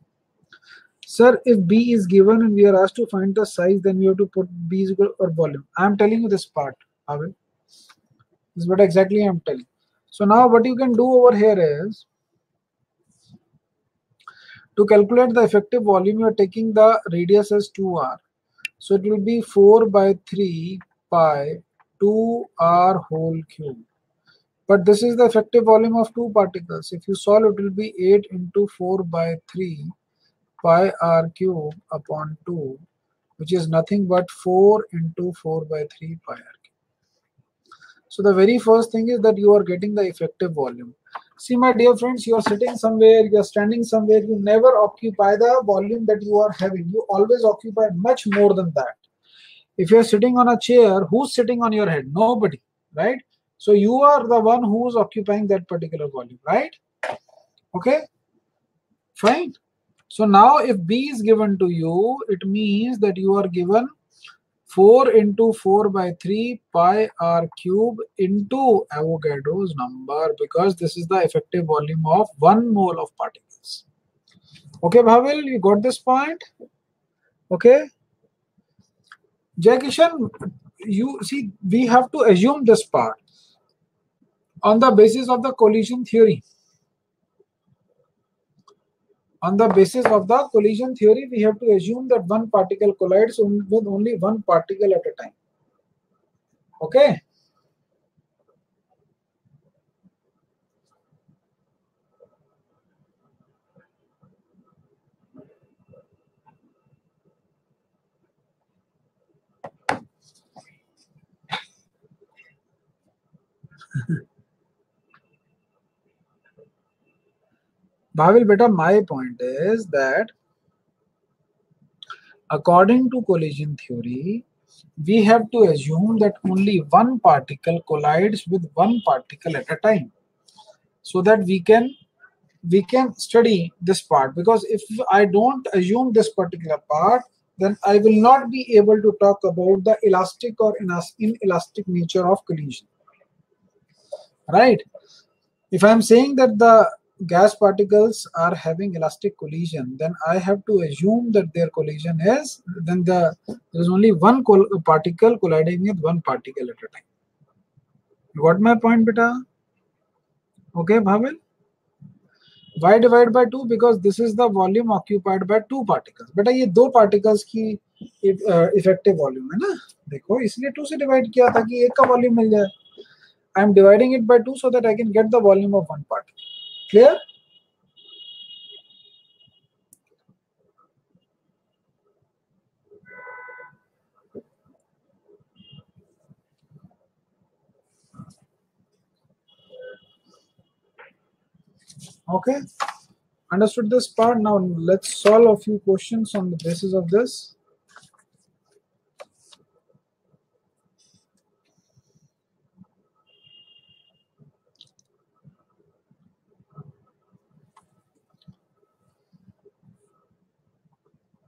Sir, if B is given and we are asked to find the size, then we have to put B is equal or volume. I am telling you this part, Abel. This is what exactly I am telling. So now what you can do over here is to calculate the effective volume, you are taking the radius as 2r. So it will be 4 by 3 pi 2r whole cube. But this is the effective volume of two particles. If you solve, it will be 8 into 4 by 3 pi r cube upon 2, which is nothing but 4 into 4 by 3 pi r. So the very first thing is that you are getting the effective volume. See, my dear friends, you are sitting somewhere, you are standing somewhere, you never occupy the volume that you are having. You always occupy much more than that. If you are sitting on a chair, who's sitting on your head? Nobody, right? So you are the one who is occupying that particular volume, right? Okay, fine. So now if B is given to you, it means that you are given 4 into 4 by 3 pi r cube into Avogadro's number because this is the effective volume of 1 mole of particles. Okay, Bhavil, you got this point? Okay. Jai you see, we have to assume this part on the basis of the collision theory. On the basis of the collision theory, we have to assume that one particle collides with only one particle at a time. Okay. Bhavil beta, my point is that according to collision theory, we have to assume that only one particle collides with one particle at a time. So that we can we can study this part. Because if I don't assume this particular part then I will not be able to talk about the elastic or inelastic nature of collision. Right? If I'm saying that the gas particles are having elastic collision, then I have to assume that their collision is then the there is only one col particle colliding with one particle at a time. You got my point, beta? Okay, Bhavel? Why divide by two? Because this is the volume occupied by two particles. बेटा ये दो particles की effective volume है ना देखो इसलिए to से divide किया ताकि एक का volume मिल जाए I am dividing it by two so that I can get the volume of one particle. Clear? Okay, understood this part. Now let's solve a few questions on the basis of this.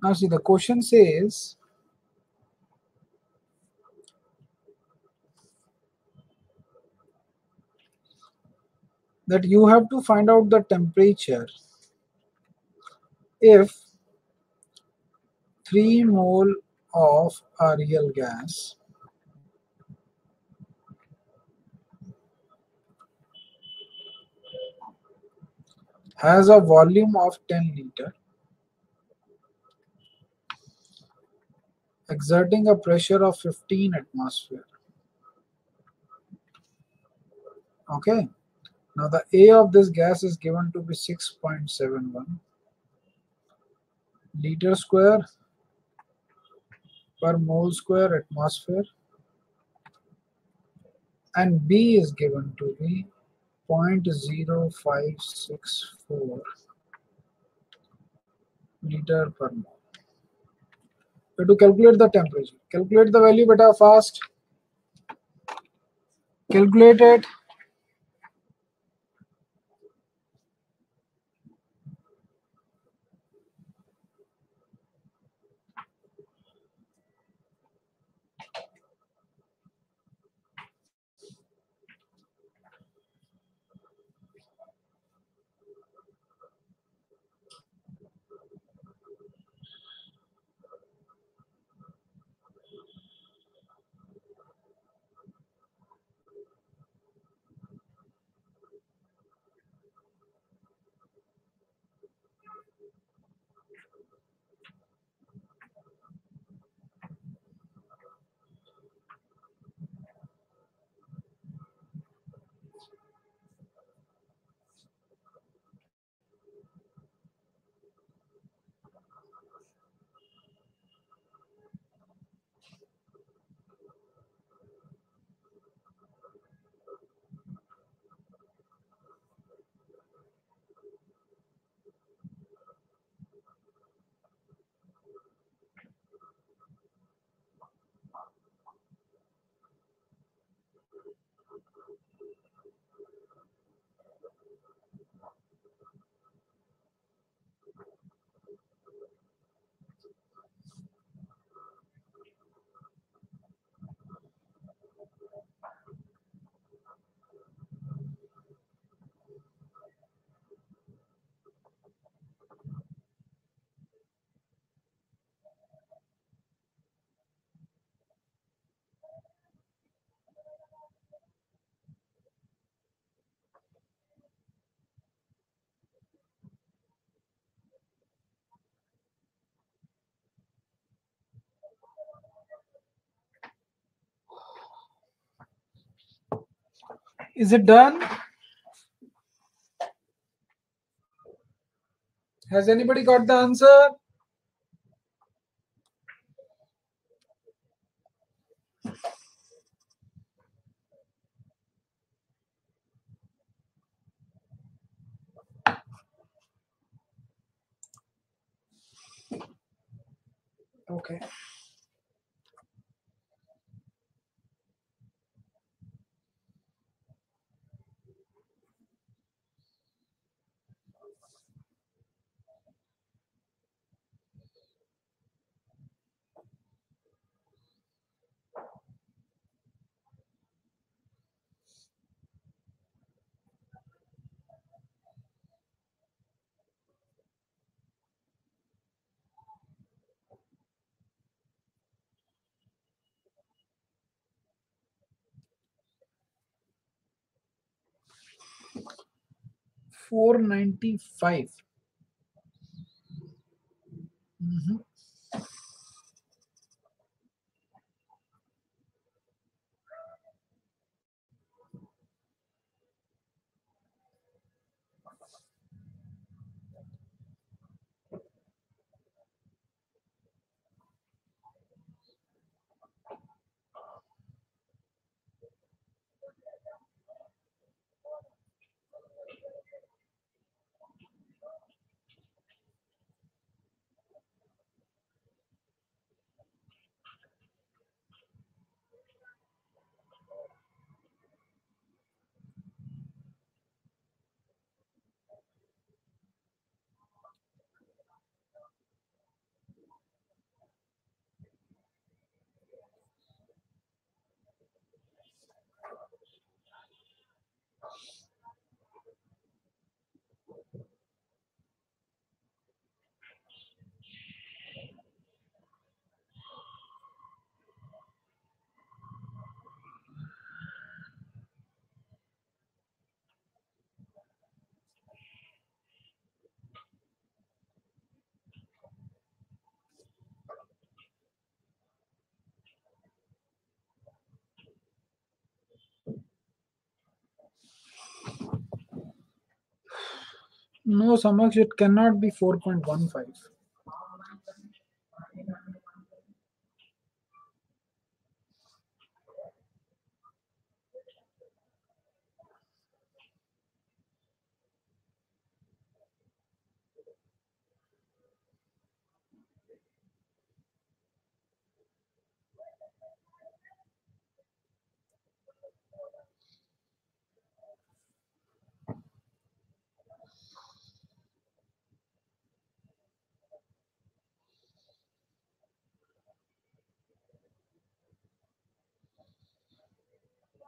Now see the question says that you have to find out the temperature if 3 mole of a real gas has a volume of 10 liter exerting a pressure of 15 atmosphere. Okay, now the A of this gas is given to be 6.71 liter square per mole square atmosphere. And B is given to be 0.0564 liter per mole to calculate the temperature. Calculate the value beta fast. Calculate it. Is it done? Has anybody got the answer? Okay. Four ninety five. Mm-hmm. Mm-hmm. No, Samaksh, it cannot be 4.15.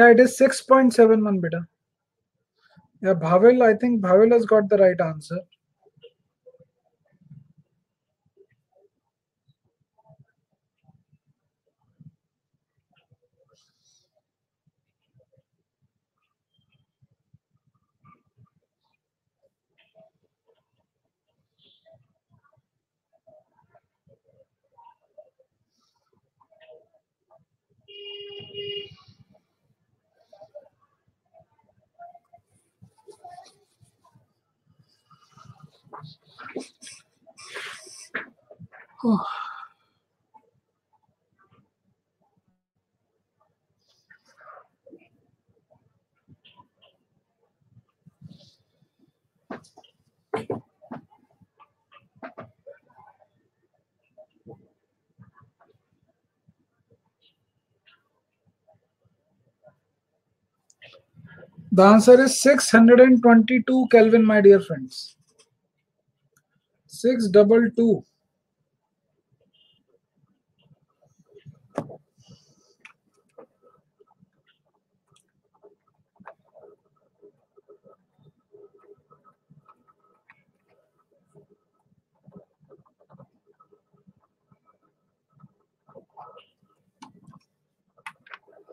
Yeah, it is 6.71 beta. Yeah, Bhavel, I think Bhavel has got the right answer. The answer is 622 Kelvin, my dear friends. 622.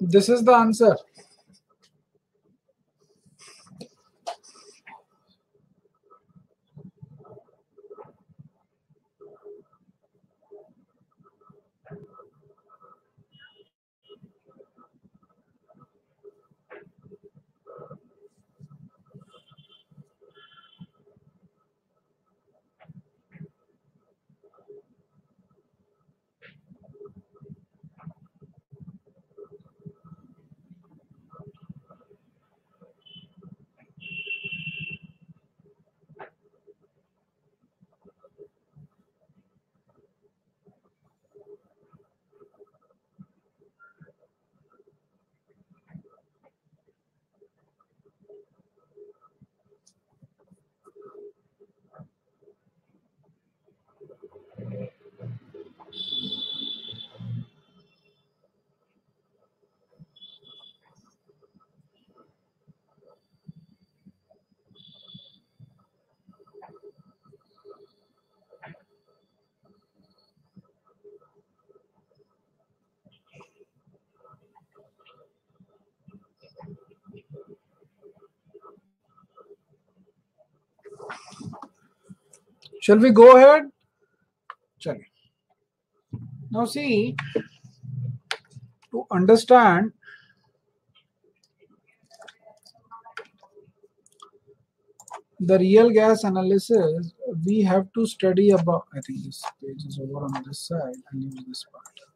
This is the answer. Shall we go ahead? Chale. Now see, to understand the real gas analysis, we have to study about, I think this page is over on this side and use this part.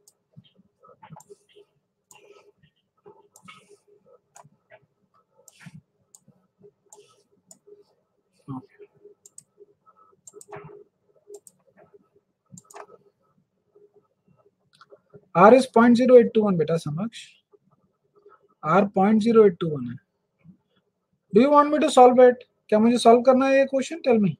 R is point zero eight two one बेटा समक्ष। R point zero eight two one है। Do you want me to solve it क्या मुझे solve करना है ये question tell me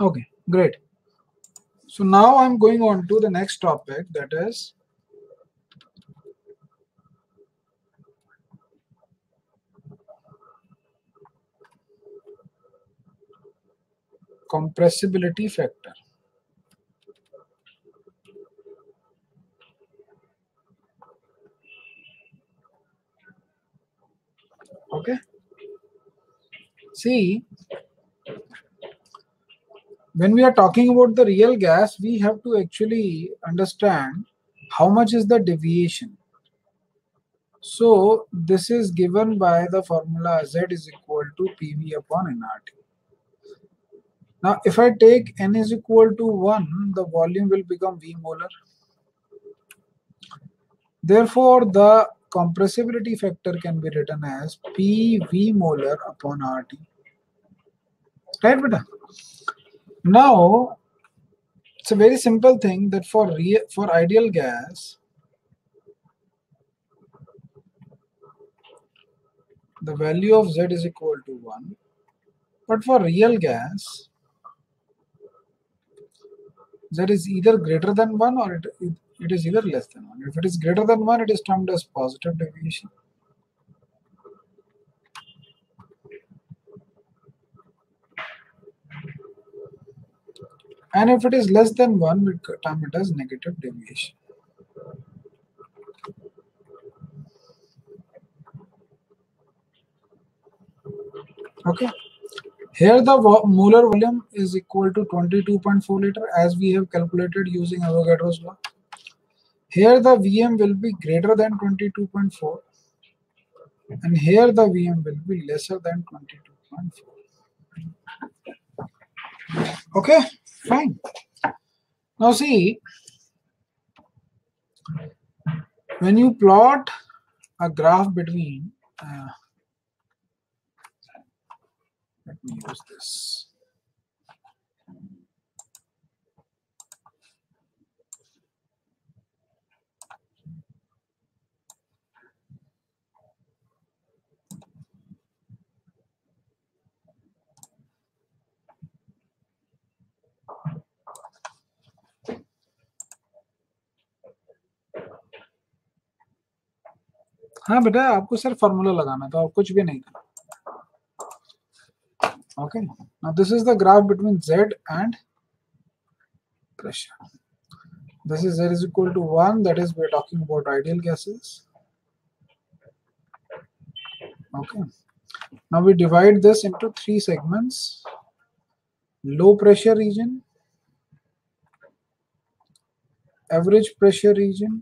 Okay, great. So now I'm going on to the next topic that is compressibility factor. Okay. See, when we are talking about the real gas, we have to actually understand how much is the deviation. So this is given by the formula Z is equal to PV upon nRT. Now if I take N is equal to 1, the volume will become V molar. Therefore, the compressibility factor can be written as PV molar upon RT. Right, beta? Now, it's a very simple thing that for real, for ideal gas, the value of Z is equal to 1. But for real gas, Z is either greater than 1 or it, it is either less than 1. If it is greater than 1, it is termed as positive deviation. And if it is less than 1, we term it as negative deviation. Okay. Here the molar volume is equal to 22.4 liter as we have calculated using Avogadro's law. Here the Vm will be greater than 22.4 and here the Vm will be lesser than 22.4. Okay, fine. Now see, when you plot a graph between uh, let me use this. हाँ बेटा, आपको सिर्फ़ formula लगाना था और कुछ भी नहीं करना okay now this is the graph between Z and pressure this is is equal to one that is we talking about ideal gases okay now we divide this into three segments low pressure region average pressure region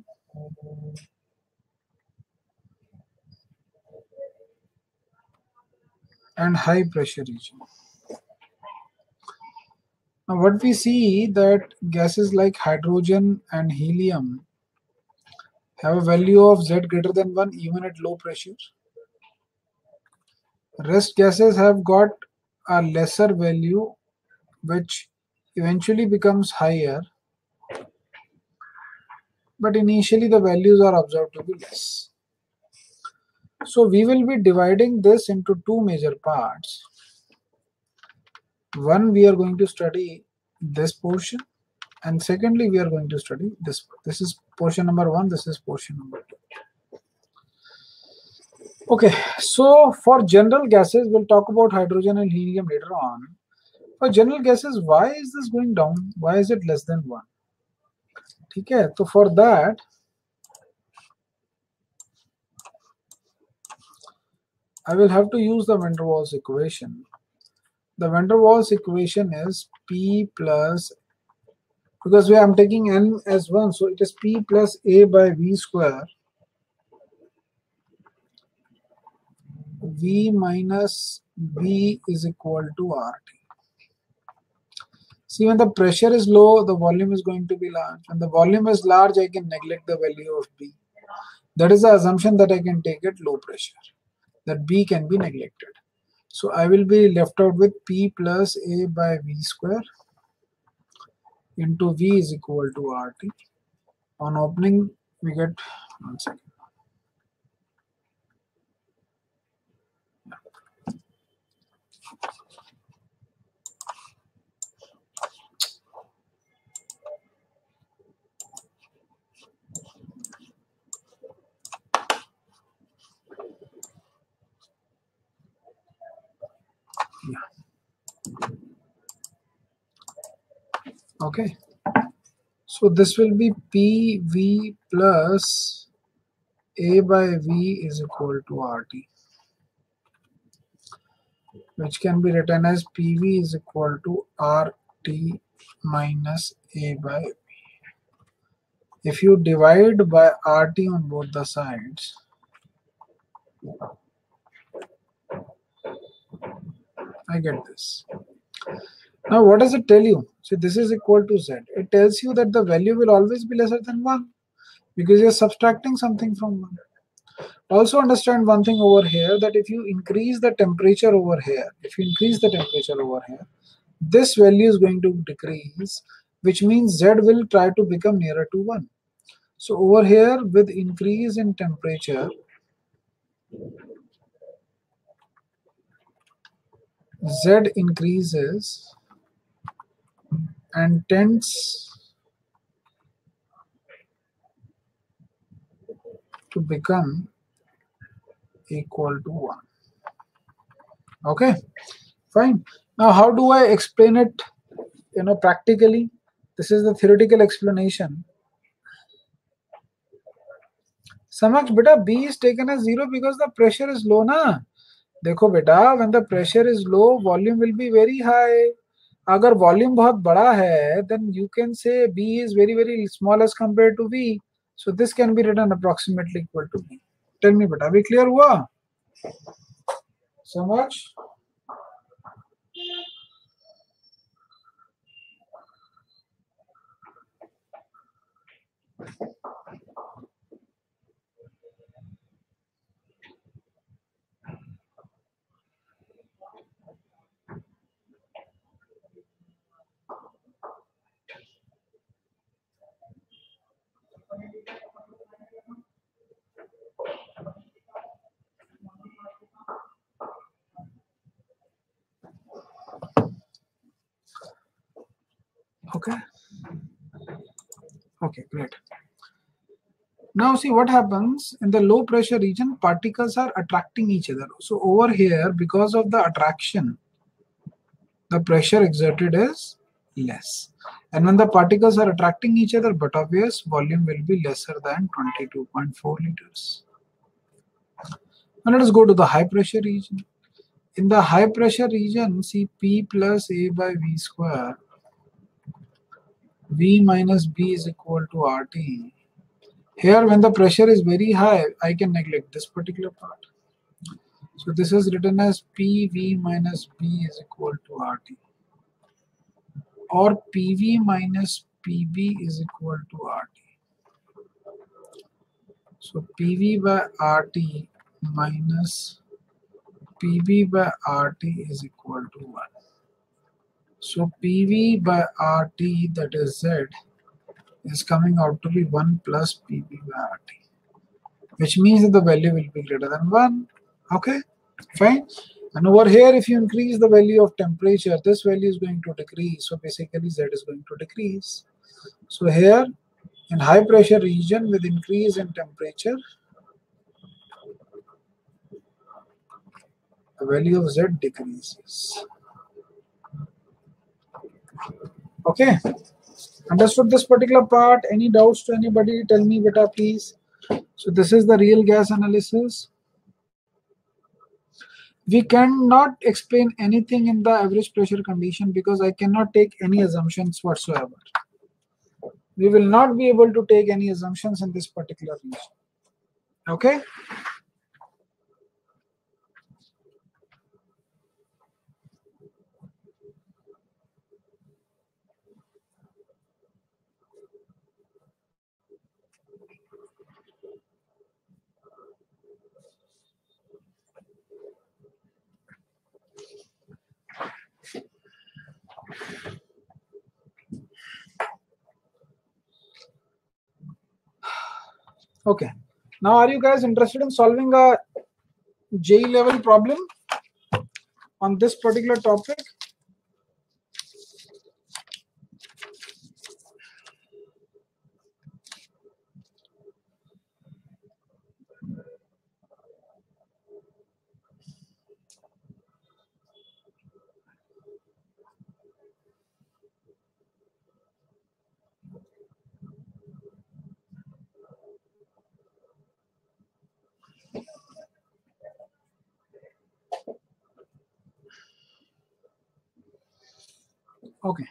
and high pressure region. Now what we see that gases like hydrogen and helium have a value of Z greater than 1 even at low pressure. Rest gases have got a lesser value which eventually becomes higher but initially the values are observed to be less. So we will be dividing this into two major parts. One, we are going to study this portion and secondly, we are going to study this. This is portion number one, this is portion number two. Okay, so for general gases, we'll talk about hydrogen and helium later on. For general gases, why is this going down? Why is it less than 1? Okay, so for that, I will have to use the van der Waals equation. The van der Waals equation is P plus, because we am taking n as 1, so it is P plus A by V square. V minus V is equal to RT. See, when the pressure is low, the volume is going to be large. When the volume is large, I can neglect the value of B. That is the assumption that I can take at low pressure that b can be neglected. So I will be left out with p plus a by v square into v is equal to rt. On opening, we get one second. Okay so this will be pv plus a by v is equal to rt which can be written as pv is equal to rt minus a by v if you divide by rt on both the sides I get this. Now, what does it tell you? So this is equal to z. It tells you that the value will always be lesser than 1 because you're subtracting something from 1. Also understand one thing over here that if you increase the temperature over here, if you increase the temperature over here, this value is going to decrease, which means z will try to become nearer to 1. So over here with increase in temperature, z increases and tends to become equal to 1. Okay, fine. Now, how do I explain it, you know, practically? This is the theoretical explanation. Samaj, beta, B is taken as 0 because the pressure is low, na? देखो बेटा when the pressure is low volume will be very high अगर volume बहुत बड़ा है then you can say B is very very small as compare to B so this can be return approximately equal to B tell me बेटा, अभी clear हुआ? समझ? Okay. Okay great. Now see what happens. In the low pressure region particles are attracting each other. So over here because of the attraction the pressure exerted is less. And when the particles are attracting each other but obvious volume will be lesser than 22.4 liters. Now let us go to the high pressure region. In the high pressure region see p plus a by v square V minus B is equal to RT. Here when the pressure is very high, I can neglect this particular part. So this is written as PV minus B is equal to RT. Or PV minus PB is equal to RT. So PV by RT minus PB by RT is equal to 1. So PV by RT that is Z is coming out to be 1 plus PV by RT which means that the value will be greater than 1 okay fine. And over here if you increase the value of temperature this value is going to decrease. So basically Z is going to decrease. So here in high pressure region with increase in temperature the value of Z decreases okay. Understood this particular part. Any doubts to anybody? Tell me beta please. So this is the real gas analysis. We cannot explain anything in the average pressure condition because i cannot take any assumptions whatsoever. We will not be able to take any assumptions in this particular region. Okay Okay. Now, are you guys interested in solving a JEE level problem on this particular topic? Okay.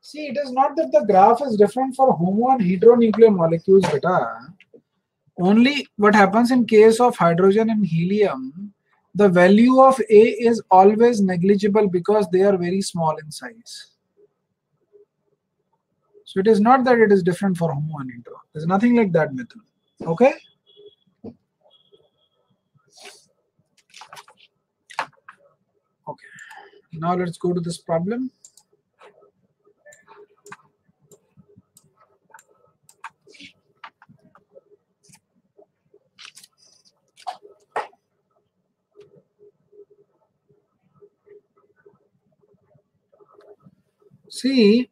See, it is not that the graph is different for homo and heteronuclear molecules, beta. Only what happens in case of hydrogen and helium, the value of A is always negligible because they are very small in size. So it is not that it is different for homo and intro. There's nothing like that method. Okay? Okay. Now let's go to this problem. See,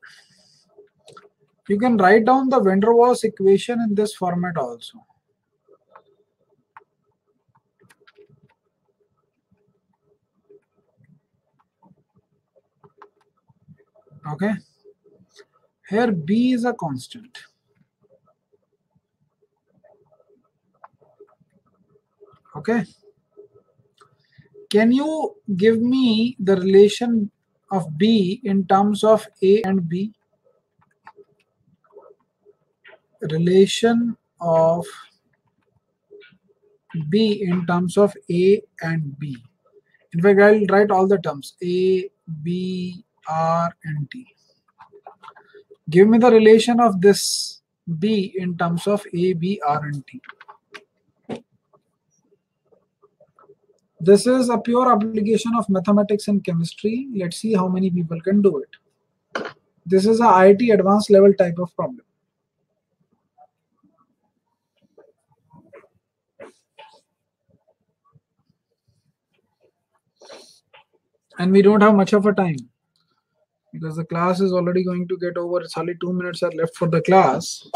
you can write down the van Waals equation in this format also. Okay. Here B is a constant. Okay. Can you give me the relation of B in terms of A and B? Relation of B in terms of A and B. In fact, I'll write all the terms A, B, R, and T. Give me the relation of this B in terms of A, B, R, and T. This is a pure application of mathematics and chemistry. Let's see how many people can do it. This is a IIT advanced level type of problem. And we don't have much of a time because the class is already going to get over. It's only two minutes are left for the class.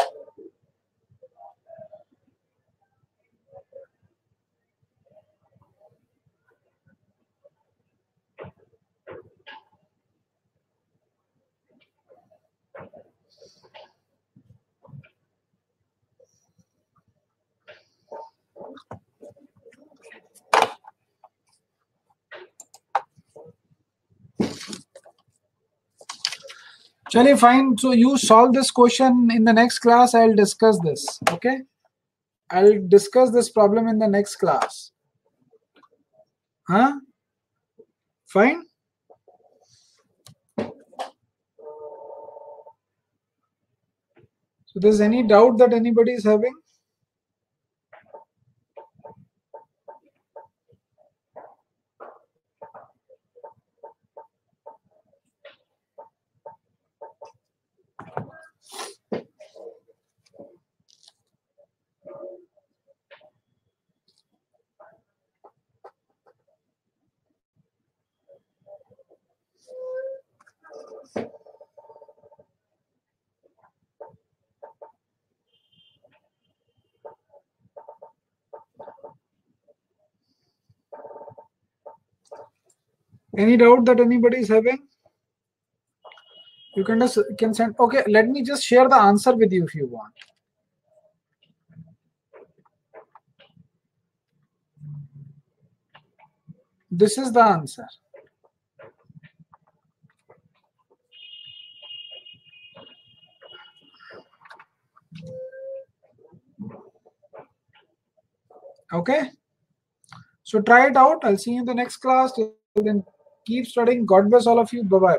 Chale, fine. So you solve this question in the next class. I'll discuss this. Okay. I'll discuss this problem in the next class. Huh? Fine. So there's any doubt that anybody is having? Any doubt that anybody is having? You can just can send. Okay, let me just share the answer with you if you want. This is the answer. Okay. So try it out. I'll see you in the next class. Then, keep studying. God bless all of you. Bye bye.